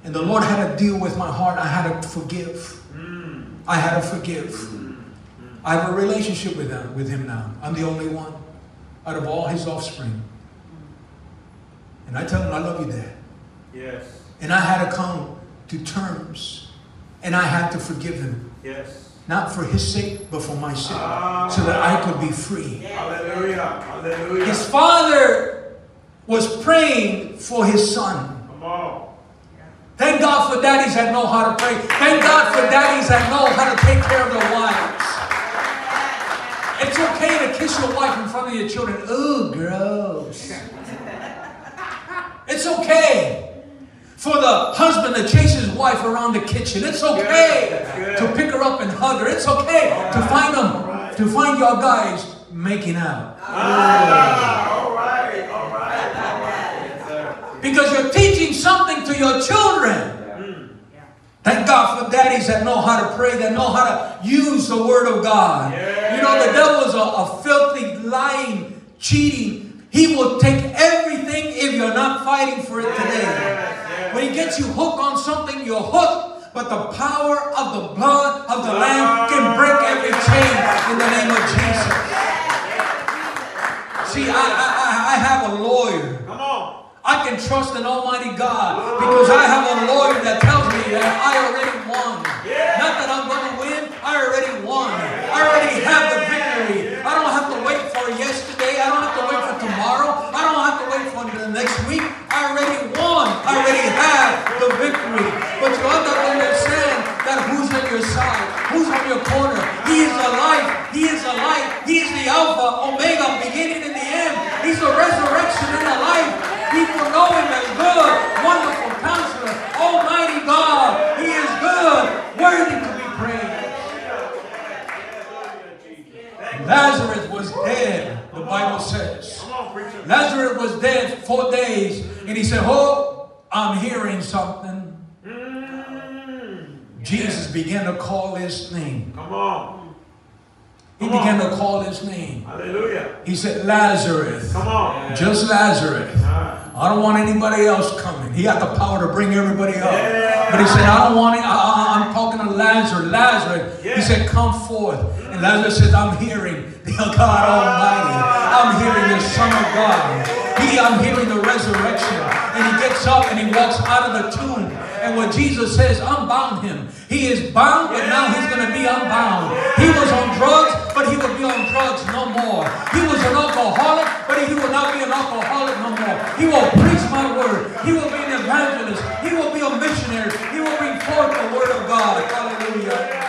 And the Lord had to deal with my heart. I had to forgive. Mm. I had to forgive. Mm, mm, I have a relationship with him, with him now. I'm the only one out of all his offspring. And I tell him, I love you, Dad. Yes, And I had to come to terms. And I had to forgive him. yes. Not for his sake, but for my sake. Ah. So that I could be free. Hallelujah. Hallelujah. His father was praying for his son. Come on. Thank God for daddies that know how to pray. Thank God for daddies that know how to take care of their wives. It's okay to kiss your wife in front of your children. Ooh, gross. <laughs> It's okay for the husband to chase his wife around the kitchen. It's okay Good, to pick her up and hug her. It's okay to find them, to find your guys making out. Ah, all right, all right, all right. Because you're teaching something to your children. Thank God for daddies that know how to pray, that know how to use the word of God. Yeah. You know, the devil is a, a filthy, lying, cheating. He will take everything if you're not fighting for it today. Yes. When he gets you hooked on something, you're hooked. But the power of the blood of the Lamb can break every chain in the name of Jesus. See, I, I, I- I have a lawyer. Come on. I can trust in Almighty God because I have a lawyer that tells me that I already won. Not that I'm going to win, I already won. I already have the victory. I don't have to wait for yesterday. I don't have to wait for tomorrow. I don't have to wait for the next week. I already won. I already have the victory. But you have to understand that who's on your side, who's on your corner. He is the life. He is the light. He is the Alpha, Omega, beginning and the end. He's the resurrection and the life. For knowing that good, wonderful counselor, almighty God. He is good, worthy to be praised. Lazarus was dead, the Bible says. Lazarus was dead four days, and he said, Oh, I'm hearing something. Mm. Jesus began to call his name. Come on. He began to call his name. Hallelujah. He said, Lazarus, Come on. just Lazarus. I don't want anybody else coming. He had the power to bring everybody up. Yeah. But he said, I don't want it. I, I'm talking to Lazarus. Lazarus. He Yeah. said, come forth. And Lazarus says, I'm hearing the <laughs> God Almighty. I'm hearing the Son of God. He, I'm hearing the resurrection. And he gets up and he walks out of the tomb. And when Jesus says, unbound him, he is bound, but now he's going to be unbound. He was on drugs, but he will be on drugs no more. He was an alcoholic, but he will not be an alcoholic no more. He will preach my word. He will be an evangelist. He will be a missionary. He will bring forth the word of God. Hallelujah.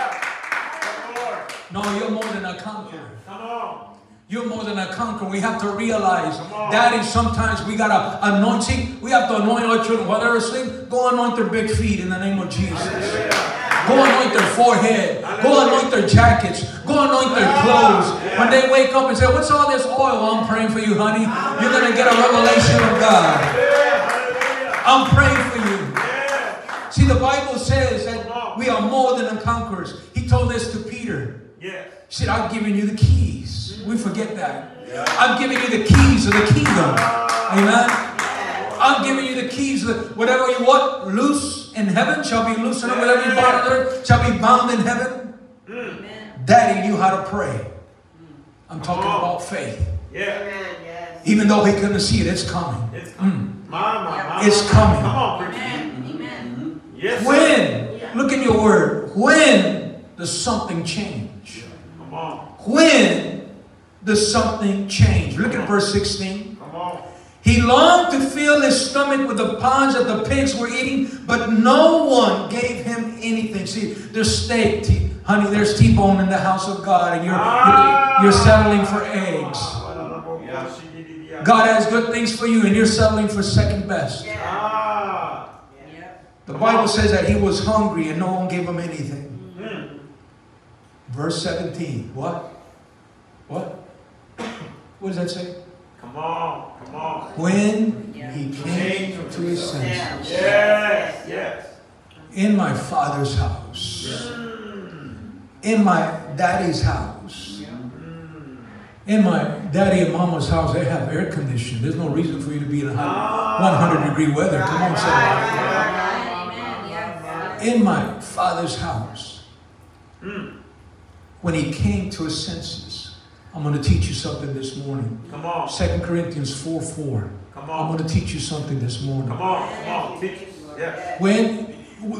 No, you're more than a conqueror. Come on. You're more than a conqueror. We have to realize, Daddy, sometimes we got to anointing. We have to anoint our children while they're asleep. Go anoint their big feet in the name of Jesus. Go anoint their forehead. Go anoint their jackets. Go anoint their clothes. When they wake up and say, What's all this oil? I'm praying for you, honey. You're going to get a revelation of God. I'm praying for you. See, the Bible says that we are more than conquerors. He told this to Peter. Yes. He said, I've given you the keys. We forget that. I'm giving you the keys of the kingdom. Amen. I'm giving you the keys. Of whatever you want loose in heaven shall be loose, and whatever you bind on earth shall be bound in heaven. Daddy knew how to pray. I'm talking oh. about faith. Yeah. Even though he couldn't see it, it's coming. It's coming. Mm. My, my, my, It's coming. Come on, preacher. Yes. sir. When, look in your word, when does something change? Come on. When does something change? Look at verse 16. He longed to fill his stomach with the pods that the pigs were eating, but no one gave him anything. See, there's steak, honey, there's T-bone in the house of God, and you're, you're, you're settling for eggs. God has good things for you, and you're settling for second best. Ah. The Bible says that he was hungry and no one gave him anything. Verse 17. What? What? What does that say? Come on. Come on. When he came to his senses. Yes. Yes. In my father's house. Mm. In my daddy's house. Mm. In my daddy and mama's house, they have air conditioning. There's no reason for you to be in a hot ah. 100 degree weather. Come on, somebody. In my father's house. Mm. When he came to his senses. I'm going to teach you something this morning. Come on. 2 Corinthians 4 4. Come on. I'm going to teach you something this morning. Come on. Come on. Teach. us. Yes. When,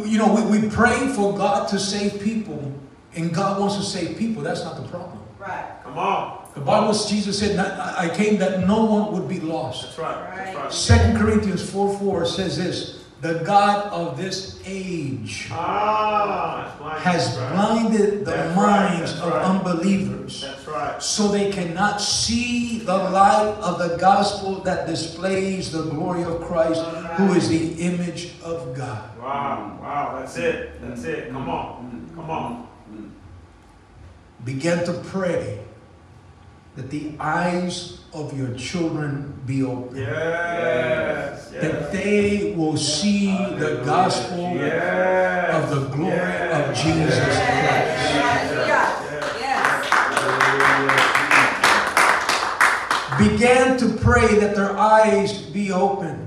you know, we, we pray for God to save people, and God wants to save people. That's not the problem. Right. Come on. The Bible, Jesus said, I I came that no one would be lost. That's right. That's right. Second Corinthians 4 4 says this The God of this age Ah. it's has right. blinded the That's minds that's of right. unbelievers right. so they cannot see the light of the gospel that displays the glory of Christ, who is the image of God. Wow. Wow. That's it. That's it. Come on. Come on. Begin to pray that the eyes of your children be open. Yes. That Yes. they will see the gospel Yes. of the glory of Jesus Christ. Began to pray that their eyes be open.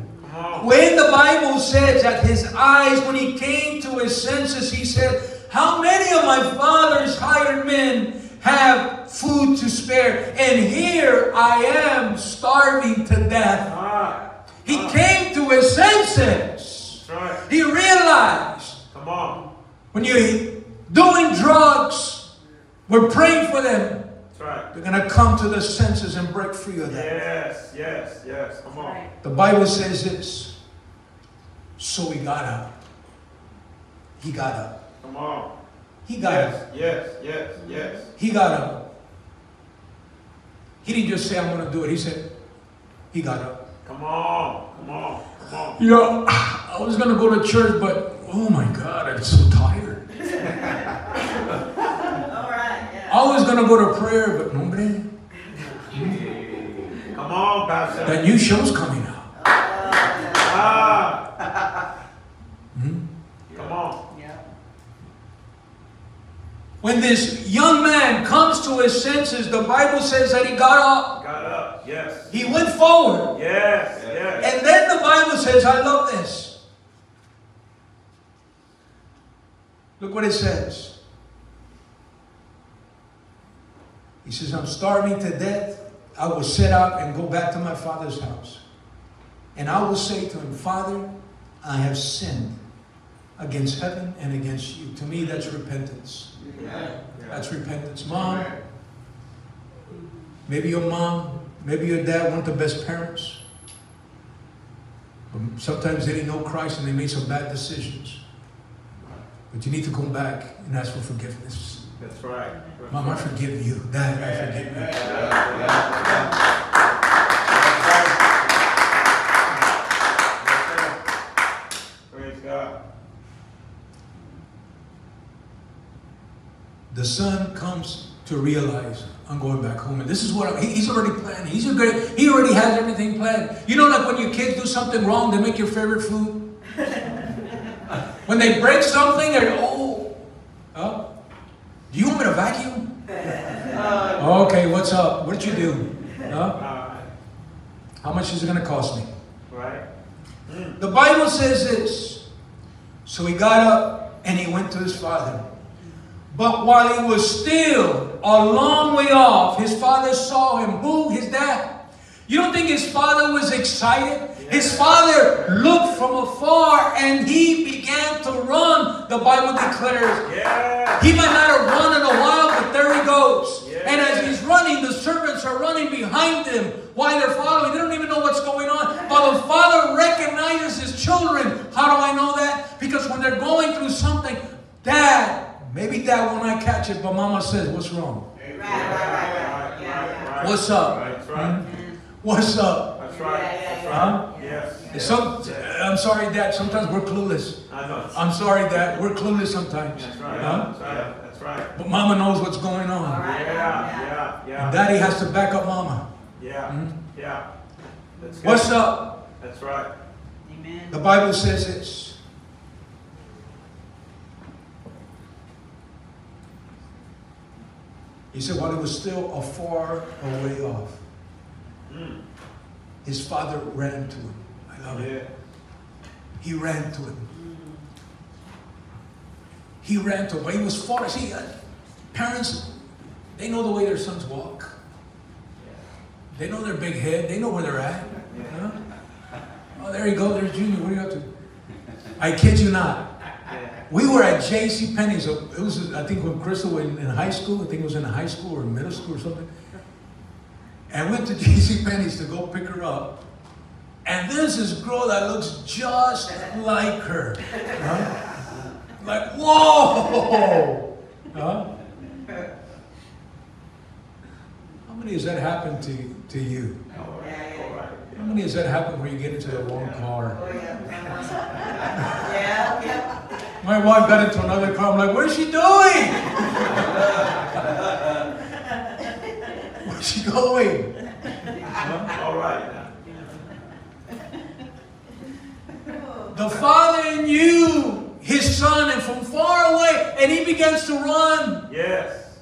When the Bible says that his eyes, when he came to his senses, he said, How many of my father's hired men have food to spare? And here I am starving to death. Ah. He came to his senses. Right. He realized Come on. when you're doing drugs, we're praying for them. Right. They're going to come to their senses and break free of that. Yes. Yes. Yes. Come on. The Bible says this. So he got up. He got up. Come on. He got yes, up. Yes, yes, yes. He got up. He didn't just say, I'm going to do it. He said, he got up. Come on, come on, come on. You know, <sighs> I was going to go to church, but oh my God, I'm so tired. <laughs> All right. Yeah. I was going to go to prayer, but nobody. Come on, Pastor. That new show's coming out. Uh, yeah. ah. hmm? Come on. When this young man comes to his senses, the Bible says that he got up. Got up. Yes. He went forward. Yes. Yes. And then the Bible says, I love this. Look what it says. He says, I'm starving to death. I will set out and go back to my father's house. And I will say to him, Father, I have sinned against heaven and against you. To me, that's repentance. That's repentance. Mom, maybe your mom, maybe your dad weren't the best parents. But sometimes they didn't know Christ and they made some bad decisions. But you need to come back and ask for forgiveness. That's right. Mom, I forgive you. Dad, I forgive you. Praise God. The son comes to realize I'm going back home, and this is what I'm, he's already planning. He's already, he already has everything planned. You know, like when your kids do something wrong, they make your favorite food. <laughs> when they break something, they're oh, huh? Do you want me to vacuum? <laughs> okay, what's up? What did you do? Huh? Uh, How much is it going to cost me? right. The Bible says this. So he got up and he went to his father. But while he was still a long way off, his father saw him. Who? His dad. You don't think his father was excited? His father looked from afar and he began to run, the Bible declares. Yeah. He might not have run in a while, but there he goes. Yeah. And as he's running, the servants are running behind him while they're following. They don't even know what's going on. But the father recognizes his children. How do I know that? Because when they're going through something, Dad, maybe Dad will not catch it, but Mama says, What's wrong? Right, right, right. What's up? That's. Hmm? What's up? That's right. That's Huh? right. Yes. Some, I'm sorry, Dad. Sometimes we're clueless. I know. I'm sorry, Dad. We're clueless sometimes. That's right. Huh? That's right. That's right. But Mama knows what's going on. Yeah. Yeah. And Daddy has to back up Mama. Yeah. Hmm? Yeah. That's good. What's up? That's right. Amen. The Bible says this. He said, while he was still a far away off, Mm. his father ran to him. I love it. He ran to him. He ran to him. But he was far. See, uh, parents, they know the way their sons walk. They know their big head. They know where they're at. Huh? Oh, there you go. There's Junior. What are you up to? I kid you not. Yeah. We were at J.C. Penney's. Uh, it was, I think, when Crystal was in, in high school. I think it was in high school or middle school or something. And went to <laughs> J.C. Penney's to go pick her up. And there's this girl that looks just like her. Huh? Like, whoa! Huh? How many has that happened to, to you? All right. All right. How many has that happened where you get into the wrong car? Oh, <laughs> yeah, yeah. My wife got into another car. I'm like, what is she doing? <laughs> Where's she going? All right. The father knew his son and from far away, and he begins to run. Yes.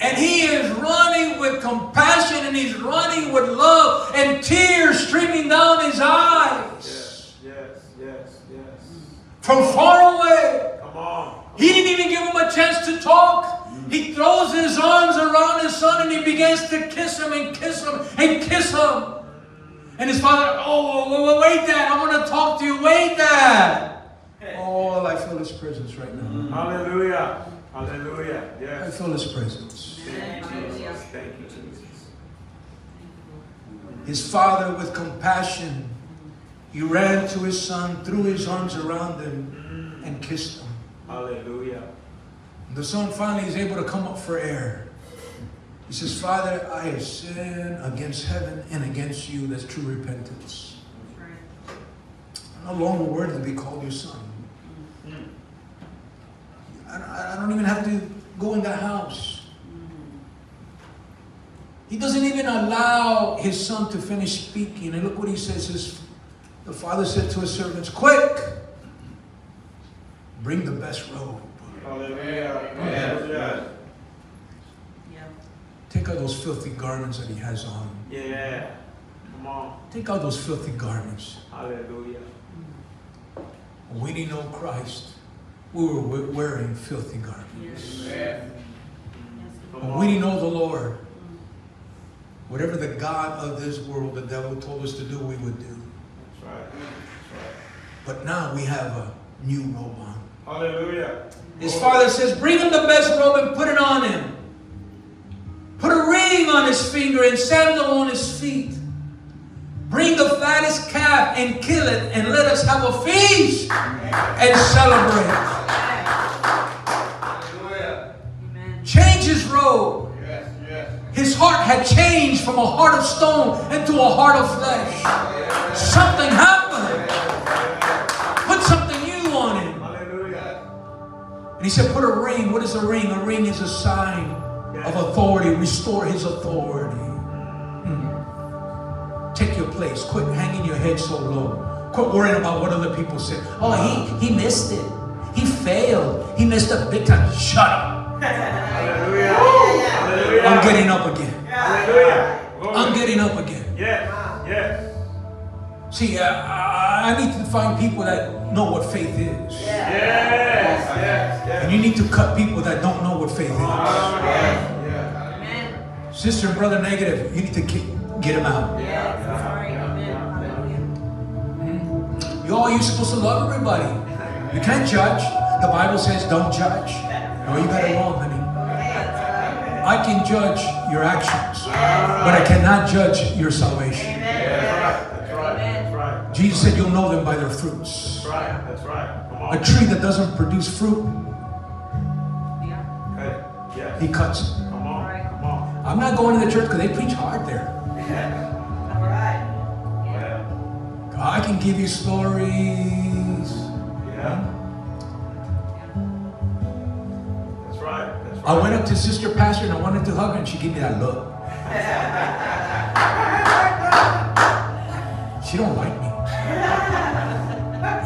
And he is running with compassion and he's running with love and tears streaming down his eyes Yes. Yes. Yes. Yes. From far away. Come on. He didn't even give him a chance to talk. He throws his arms around his son and he begins to kiss him and kiss him and kiss him. And his father, oh, wait, Dad, I want to talk to you. Wait, Dad. Oh, I feel his presence right now. Hallelujah. Hallelujah. Yes. I feel his presence. Thank you, Jesus. Thank you, Jesus. His father, with compassion, he ran to his son, threw his arms around him, and kissed him. Hallelujah. The son finally is able to come up for air. He says, Father, I have sinned against heaven and against you. That's true repentance. I'm no longer worthy to be called your son. I don't, I don't even have to go in that house. He doesn't even allow his son to finish speaking. And look what he says. His, the father said to his servants, Quick, bring the best robe. Hallelujah. Hallelujah. out those filthy garments that he has on. Yeah. Come on. Take out those filthy garments. Hallelujah. When we didn't know Christ, we were wearing filthy garments. Come When we didn't know the Lord, whatever the God of this world, the devil told us to do, we would do. That's right. That's But now we have a new robe on. Hallelujah. His father says, Bring him the best robe and put it on him. Put a ring on his finger and sandal on his feet. Bring the fattest calf and kill it, and let us have a feast and celebrate. Hallelujah. Change his robe. Yes, yes. His heart had changed from a heart of stone into a heart of flesh. Something happened. And he said, Put a ring. What is a ring? A ring is a sign of authority. Restore his authority. Hmm. Take your place. Quit hanging your head so low. Quit worrying about what other people say. Oh, he, he missed it. He failed. He missed up big time. Shut up. <laughs> Hallelujah. Hallelujah. I'm getting up again. Hallelujah. I'm getting up again. Yes. Yes. See, uh, I, I need to find people that know what faith is. Yes. Yes. Yes. And you need to cut people that don't know what faith is. Yes. Sister and brother negative, you need to get, get them out. You all, you're supposed to love everybody. You can't judge. The Bible says don't judge. No, you got it wrong, honey. I can judge your actions, but I cannot judge your salvation. Jesus said you'll know them by their fruits. That's right. That's right. A tree that doesn't produce fruit, yeah. Okay. Yes. he cuts it. Come on. Come on. I'm not going to the church because they preach hard there. Yeah. all right. Yeah. I can give you stories. Yeah. That's right. That's right. I went up to Sister Pastor and I wanted to hug her and she gave me that look. <laughs> She don't like me.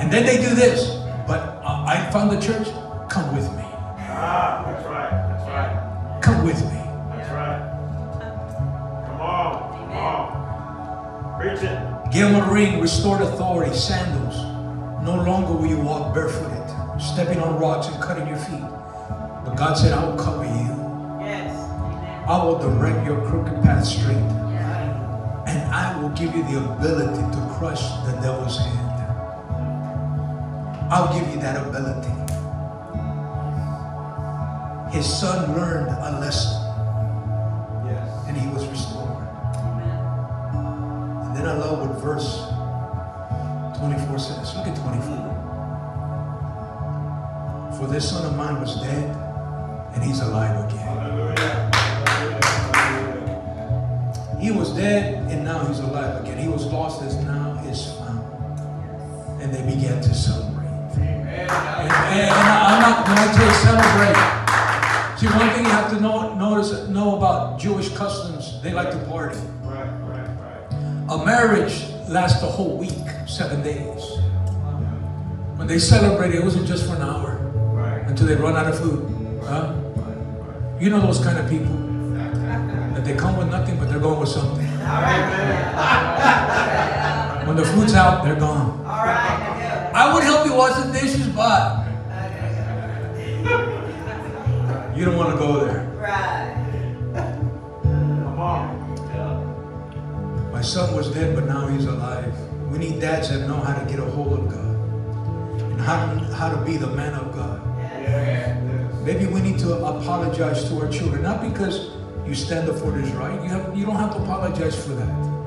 And then they do this. But I I found the church. Come with me. Ah, that's right. That's right. Come with me. That's right. Come on. Come on. Preach it. Give them a ring, restored authority, sandals. No longer will you walk barefooted, stepping on rocks and cutting your feet. But God said, I will cover you. Yes, I will direct your crooked path straight. And I will give you the ability to crush the devil's hand. I'll give you that ability. His son learned a lesson Yes. and he was restored. Amen. And then I love what verse 24 says. Look at 24. For this son of mine was dead and he's alive again. Hallelujah. He was dead and now he's alive again. He was lost as now is found. And they began to celebrate. And, I'm not, when I say celebrate, see one thing you have to know, notice, know about Jewish customs, they like to party. Right, right, right. A marriage lasts a whole week, seven days. When they celebrate, it wasn't just for an hour Right. until they run out of food. Huh? You know those kind of people that they come with nothing, but they're going with something. When the food's out, they're gone. I would help you wash the dishes, but you don't want to go there. Come on. My son was dead, but now he's alive. We need dads that know how to get a hold of God and how to, how to be the man of God. Yes. Maybe we need to apologize to our children, not because you stand up for what is right. You have you don't have to apologize for that.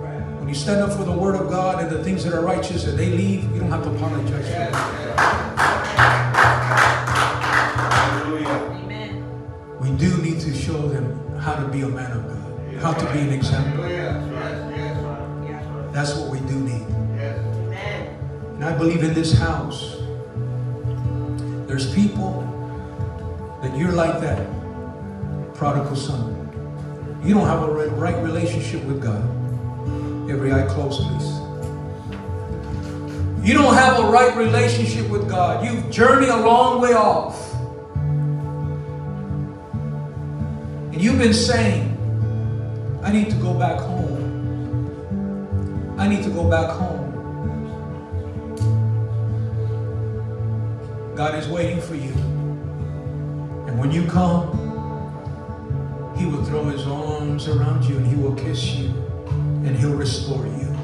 When you stand up for the word of God and the things that are righteous and they leave, you don't have to apologize for that. Hallelujah. We do need to show them how to be a man of God, how to be an example. That's what we do need. And I believe in this house, there's people that you're like that prodigal son. You don't have a right right relationship with God. Eye closed, please. You don't have a right relationship with God. You've journeyed a long way off. And you've been saying, I need to go back home. I need to go back home. God is waiting for you. And when you come, He will throw His arms around you and He will kiss you and He'll restore you.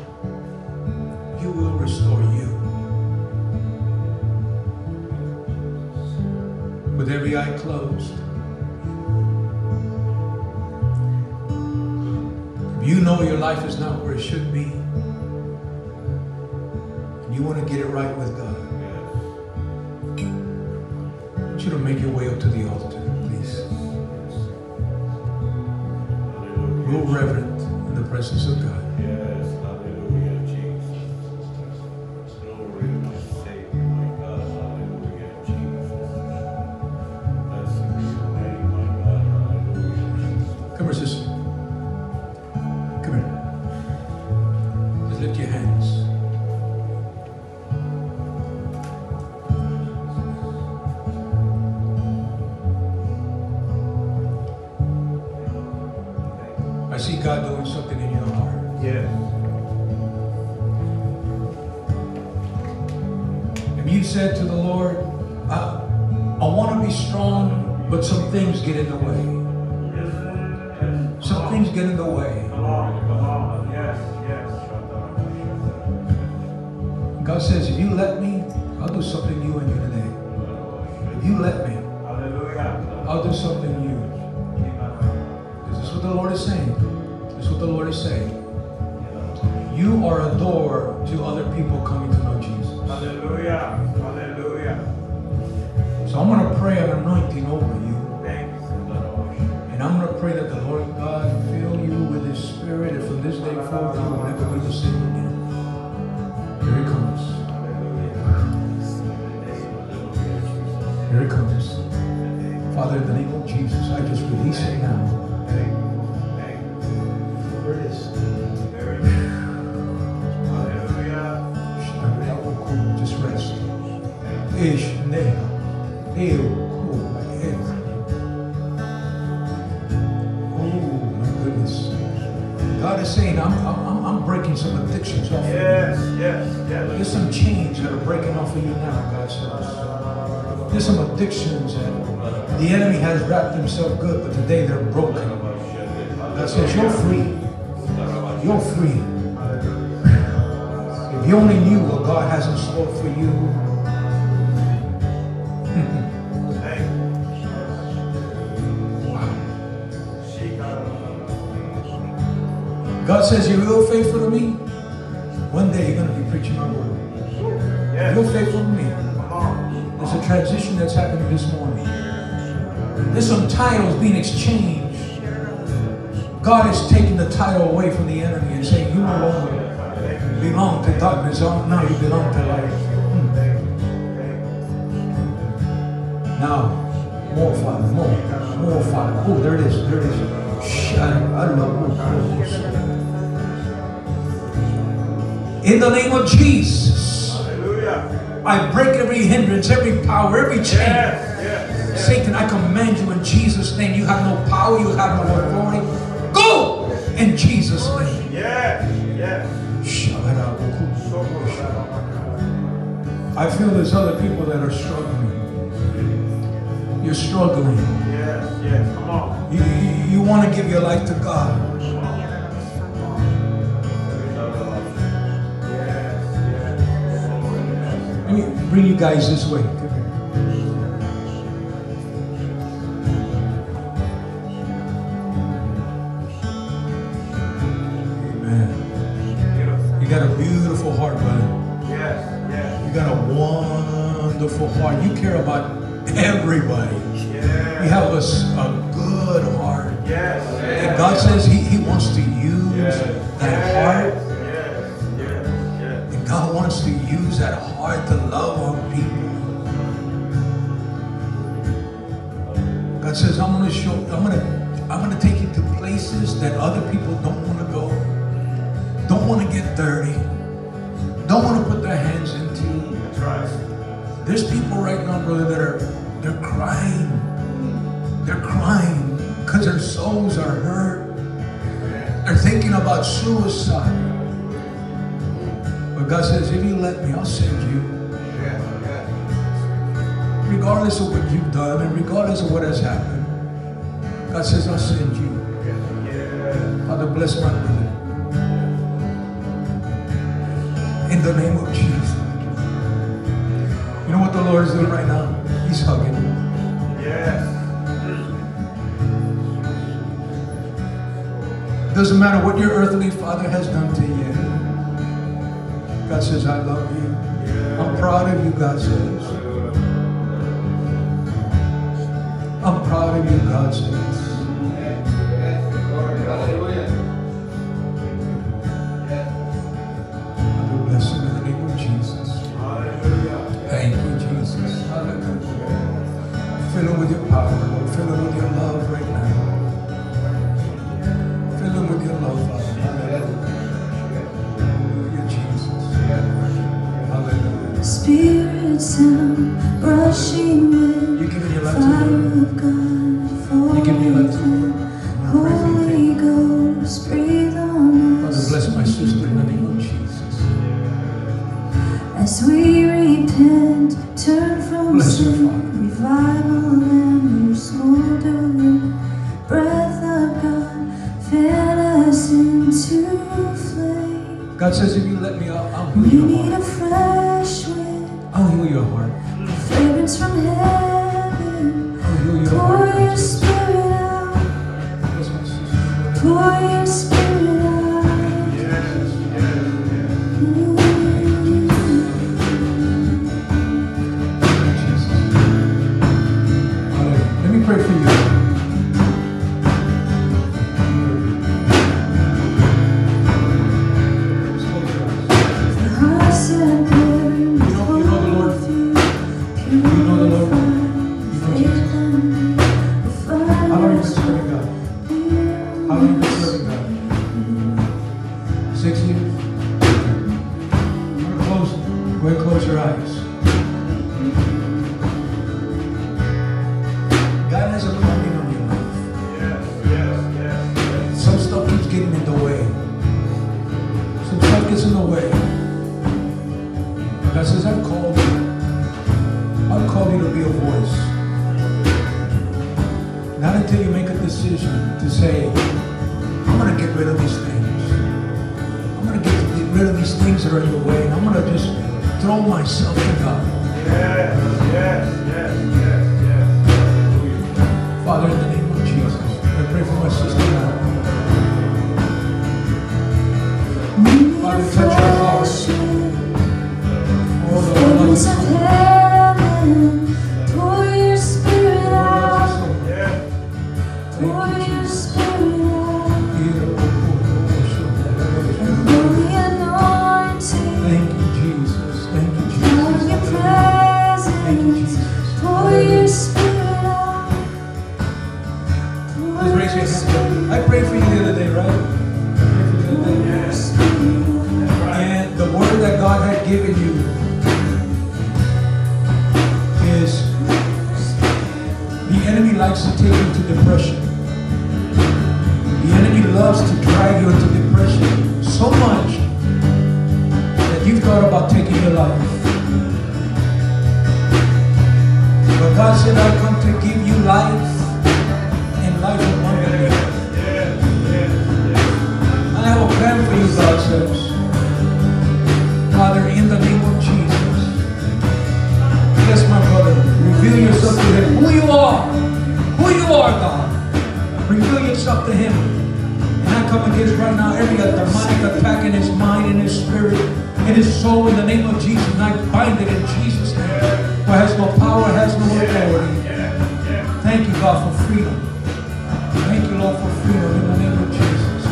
He will restore you. With every eye closed. If you know your life is not where it should be, and you want to get it right with God, I want you to make your way up to the altar, please. Real the presence of God. Yes, There's some addictions and the enemy has wrapped himself good, but today they're broken. God says, You're free. You're free. If you only knew what God has in store for you, <laughs> God says, You're real faithful to me. Transition that's happening this morning. There's some titles being exchanged. God is taking the title away from the enemy and saying, You no longer belong to darkness. Oh, Now you belong to light. Hmm. Now, more fire, more, more fire. Oh, there it is, there it is. I love In the name of Jesus, Hallelujah. I break every hindrance, every power, every chain. Yes, yes. Satan, I command you in Jesus' name. You have no power, you have no authority. Go in Jesus' name. I feel there's other people that are struggling. You're struggling. Yes, yes. Come on. You, you, you want to give your life to God. Me bring you guys this way. Come here. Amen. You got a beautiful heart, brother. Yes, yes. You got a wonderful heart. You care about everybody. You Yes. have a good heart. Yes. And God says he, he wants to use Yes. that heart. Wants to use that heart to love on people. God says, I'm gonna show, I'm gonna, I'm gonna take you to places that other people don't want to go, don't want to get dirty, don't want to put their hands into. That's right. There's people right now, brother, that are they're crying. They're crying because their souls are hurt. They're thinking about suicide. God says, if you let me, I'll send you. Regardless of what you've done and regardless of what has happened, God says, I'll send you. Father, bless my brother. In the name of Jesus. You know what the Lord is doing right now? He's hugging you. Doesn't matter what your earthly father has done to you. God says, I love you. I'm proud of you, God says. I'm proud of you, God says. I've called you to be a voice. Not until you make a decision to say, I'm going to get rid of these things. I'm going to get, get rid of these things that are in the way. And I'm going to just throw myself to God. Yes, yes, yes, yes, yes. Father, in the name of Jesus, I pray for my sister now. Father, touch her heart. Oh, Lord, given you is the enemy likes to take you to depression. The enemy loves to drag you into depression so much that you've thought about taking your life. But God said, I've come to give you life and life abundantly. I have a plan for you, God says. Who you are, who you are, God. Reveal yourself to Him. And I come against right now every demonic attack in His mind, in His spirit, in His soul, in the name of Jesus. And I bind it in Jesus' name. For it has no power, has no authority. Thank you, God, for freedom. Thank you, Lord, for freedom in the name of Jesus.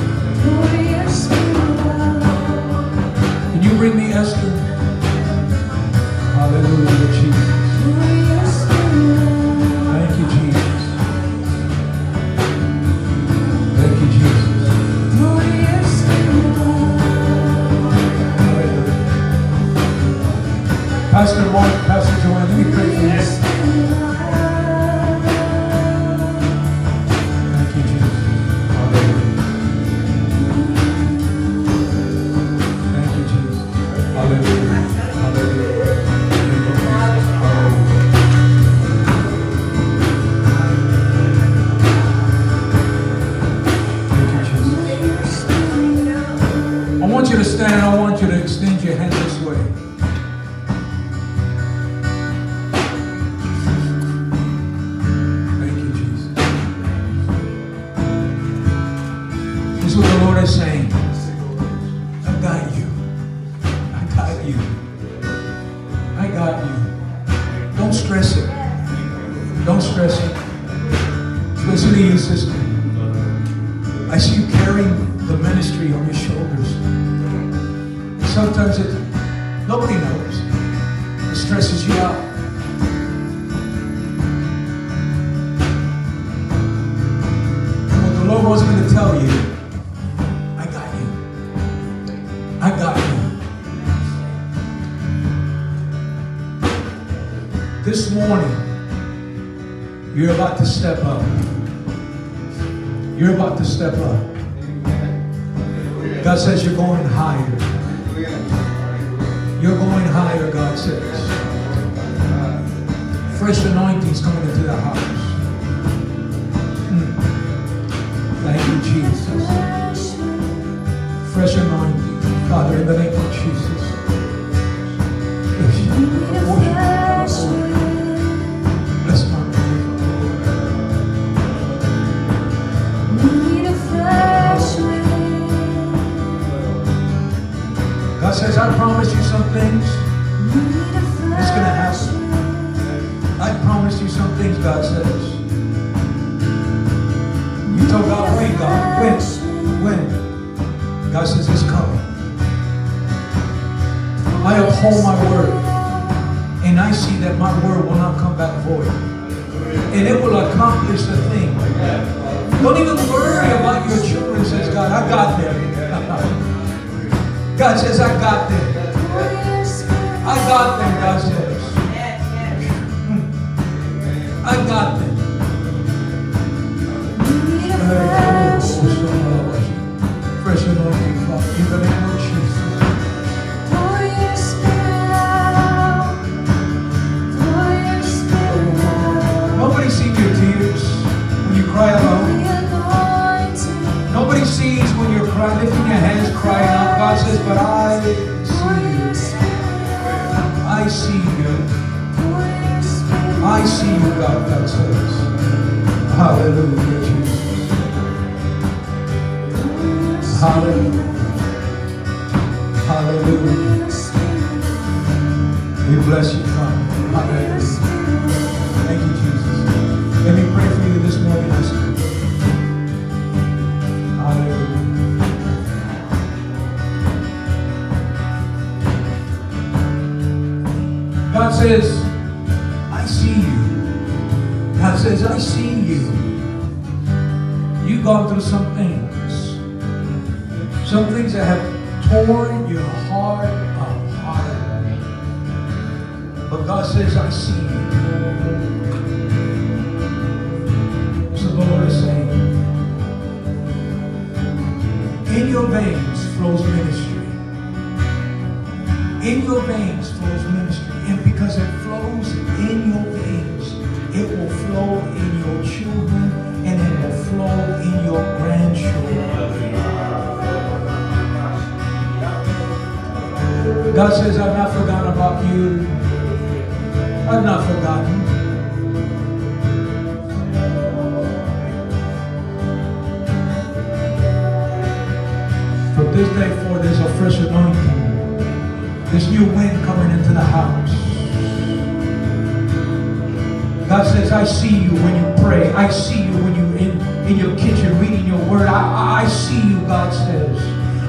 Pour your spirit out. Can you bring me Esther? You're Told God, when, God? When? God says, it's coming. I uphold my word. And I see that my word will not come back void. And it will accomplish the thing. Don't even worry about your children, says God. I got them. <laughs> God says, I got them. I got them, God says. <laughs> I got Nobody sees your tears when you cry alone. Nobody sees when you're crying, lifting your hands, crying out. God says, but I see you. I see you. I see you, God, God says. Hallelujah, Hallelujah. Hallelujah. We bless you, Father. Hallelujah. Thank you, Jesus. Let me pray for you this morning. Hallelujah. God says, God says, I've not when you're in, in your kitchen reading your word. I, I, see you, God says.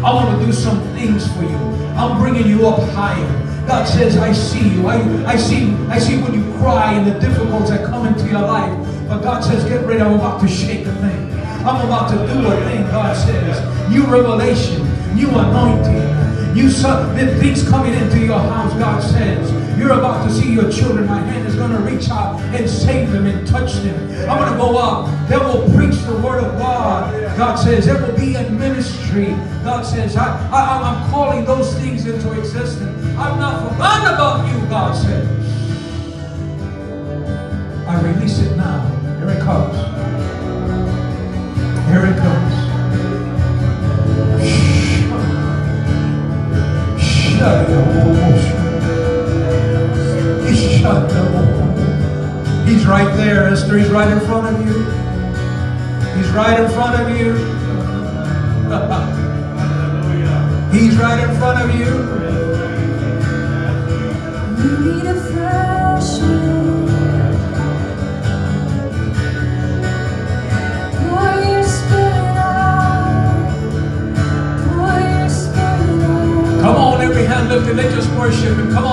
I want to do some things for you. I'm bringing you up higher. God says, I see you. I, I see I see when you cry and the difficulties that come into your life. But God says, get ready. I'm about to shake a thing. I'm about to do a thing, God says. New revelation, new anointing, new son, things coming into your house, God says. You're about to see your children. My hand is going to reach out and save them and touch them. I'm going to go out that will preach the word of God. God says that will be in ministry. God says, I, I, I'm calling those things into existence. I'm not forgotten about you, God says. I release it now. Here it comes. Here it comes. Shut up. Shut up. He's right there, Esther. He's right in front of you. He's right in front of you. <laughs> He's right in front of you. Come on, every hand lifted, let us worship and come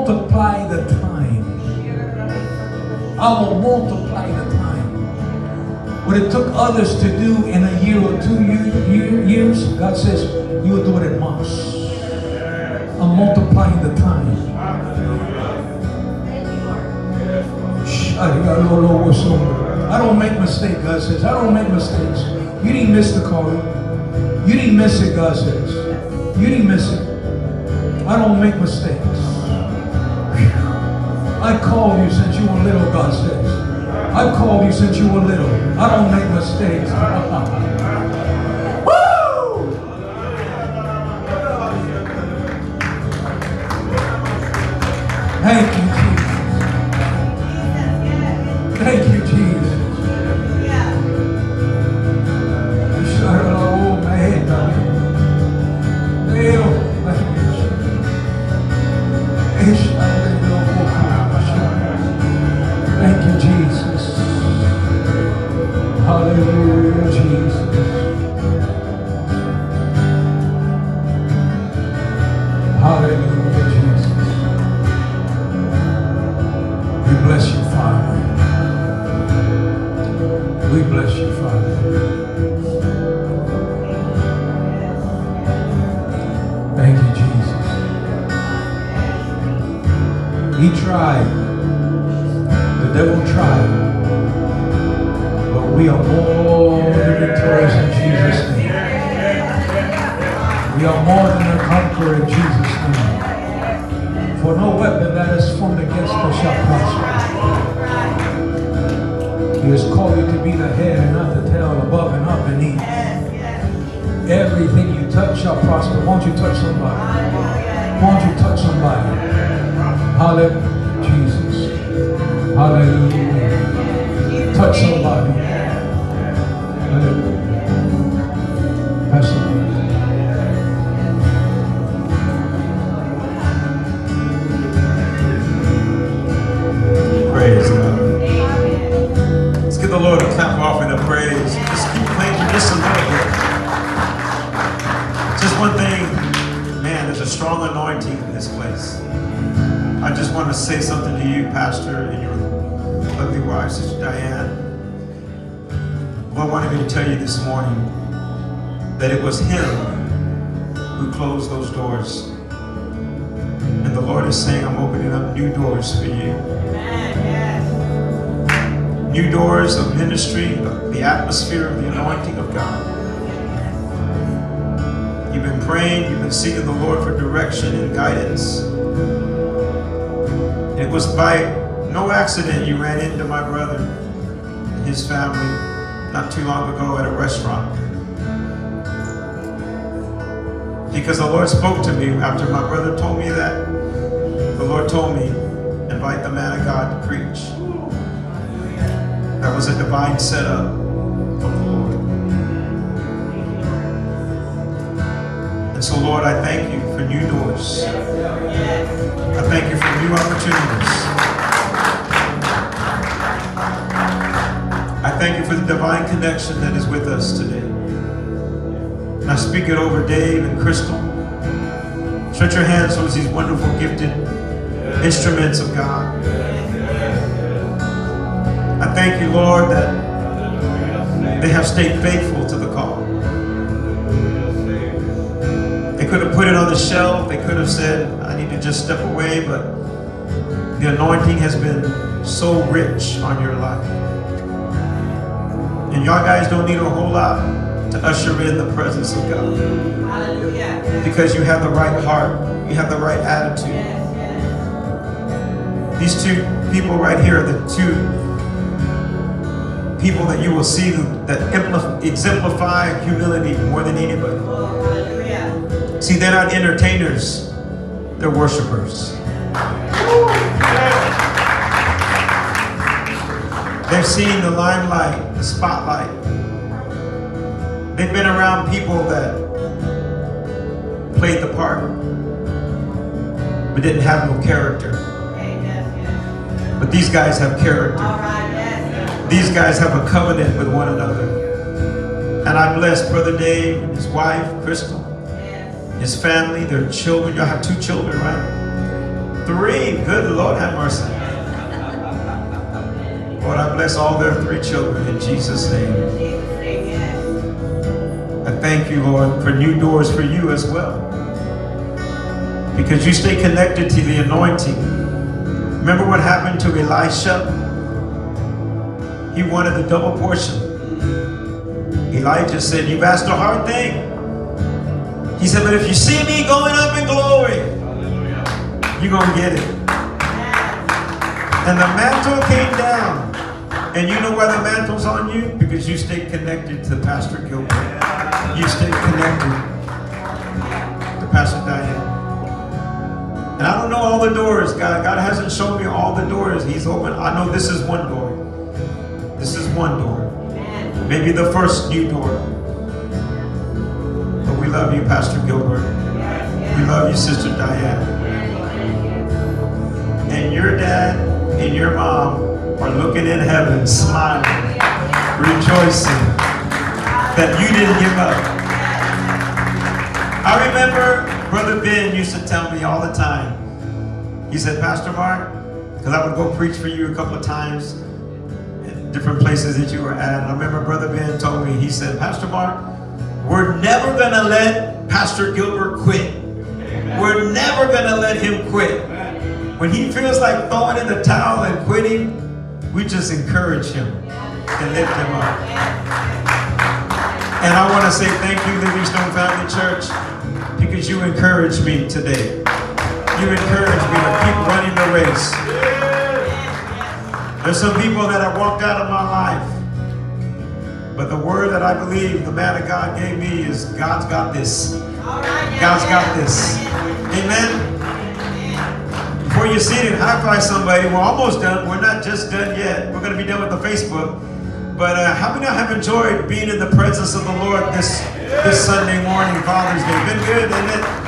multiply the time. I will multiply the time. What it took others to do in a year or two year, years, God says, you will do it in months. I'm multiplying the time. I don't make mistakes, God says. I don't make mistakes. You didn't miss the call. You didn't miss it, God says. You didn't miss it. I don't make mistakes. I called you since you were little, God says. I called you since you were little. I don't make mistakes. <laughs> Woo! Thank you, Saying, I'm opening up new doors for you new doors of ministry, the atmosphere of the anointing of God. You've been praying, you've been seeking the Lord for direction and guidance. It was by no accident you ran into my brother and his family not too long ago at a restaurant. Because the Lord spoke to me after my brother told me that. Lord told me, invite the man of God to preach. That was a divine setup from the Lord. And so, Lord, I thank you for new doors. I thank you for new opportunities. I thank you for the divine connection that is with us today. And I speak it over Dave and Crystal. Stretch your hands towards these wonderful, gifted instruments of God. I thank you, Lord, that they have stayed faithful to the call. They could have put it on the shelf. They could have said, I need to just step away, but the anointing has been so rich on your life. And y'all guys don't need a whole lot to usher in the presence of God. Because you have the right heart, you have the right attitude. These two people right here are the two people that you will see that exemplify humility more than anybody. See, they're not entertainers, they're worshipers. They've seen the limelight, the spotlight. They've been around people that played the part, but didn't have no character. But these guys have character. These guys have a covenant with one another. And I bless Brother Dave and his wife, Crystal, his family, their children. Y'all have two children, right? Three. Good Lord, have mercy. Lord, I bless all their three children in Jesus' name. I thank you, Lord, for new doors for you as well. Because you stay connected to the anointing. Remember what happened to Elisha? He wanted the double portion. Elijah said, You've asked a hard thing. He said, But if you see me going up in glory, you're going to get it. And the mantle came down. And you know why the mantle's on you? Because you stayed connected to Pastor Gilbert. You stayed connected to Pastor Diane. And I don't know all the doors. God, God hasn't shown me all the doors He's open. I know this is one door. This is one door. Maybe the first new door. But we love you, Pastor Gilbert. We love you, Sister Diane. And your dad and your mom are looking in heaven, smiling, rejoicing that you didn't give up. I remember Brother Ben used to tell me all the time. He said, Pastor Mark, because I would go preach for you a couple of times in different places that you were at. I remember Brother Ben told me, he said, Pastor Mark, we're never going to let Pastor Gilbert quit. We're never going to let him quit. When he feels like throwing in the towel and quitting, we just encourage him and lift him up. And I want to say thank you, Livingstone Family Church, because you encouraged me today. You encourage me to keep running the race. There's some people that have walked out of my life. But the word that I believe the man of God gave me is God's got this. God's got this. Amen. Before you see it, high five somebody. We're almost done. We're not just done yet. We're going to be done with the Facebook. But uh, how many of have enjoyed being in the presence of the Lord this this Sunday morning, Father's Day? Been good, isn't it?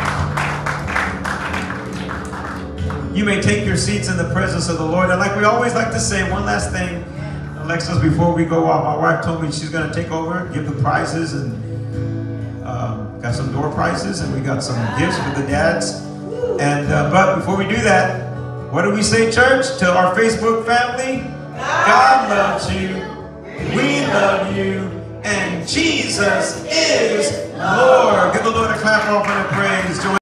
You may take your seats in the presence of the Lord. And like we always like to say, one last thing, Alexis, before we go out, my wife told me she's going to take over, give the prizes, and um, got some door prizes, and we got some gifts for the dads. And uh, but before we do that, what do we say, church? To our Facebook family, God loves you, we love you, and Jesus is Lord. Give the Lord a clap offering of praise.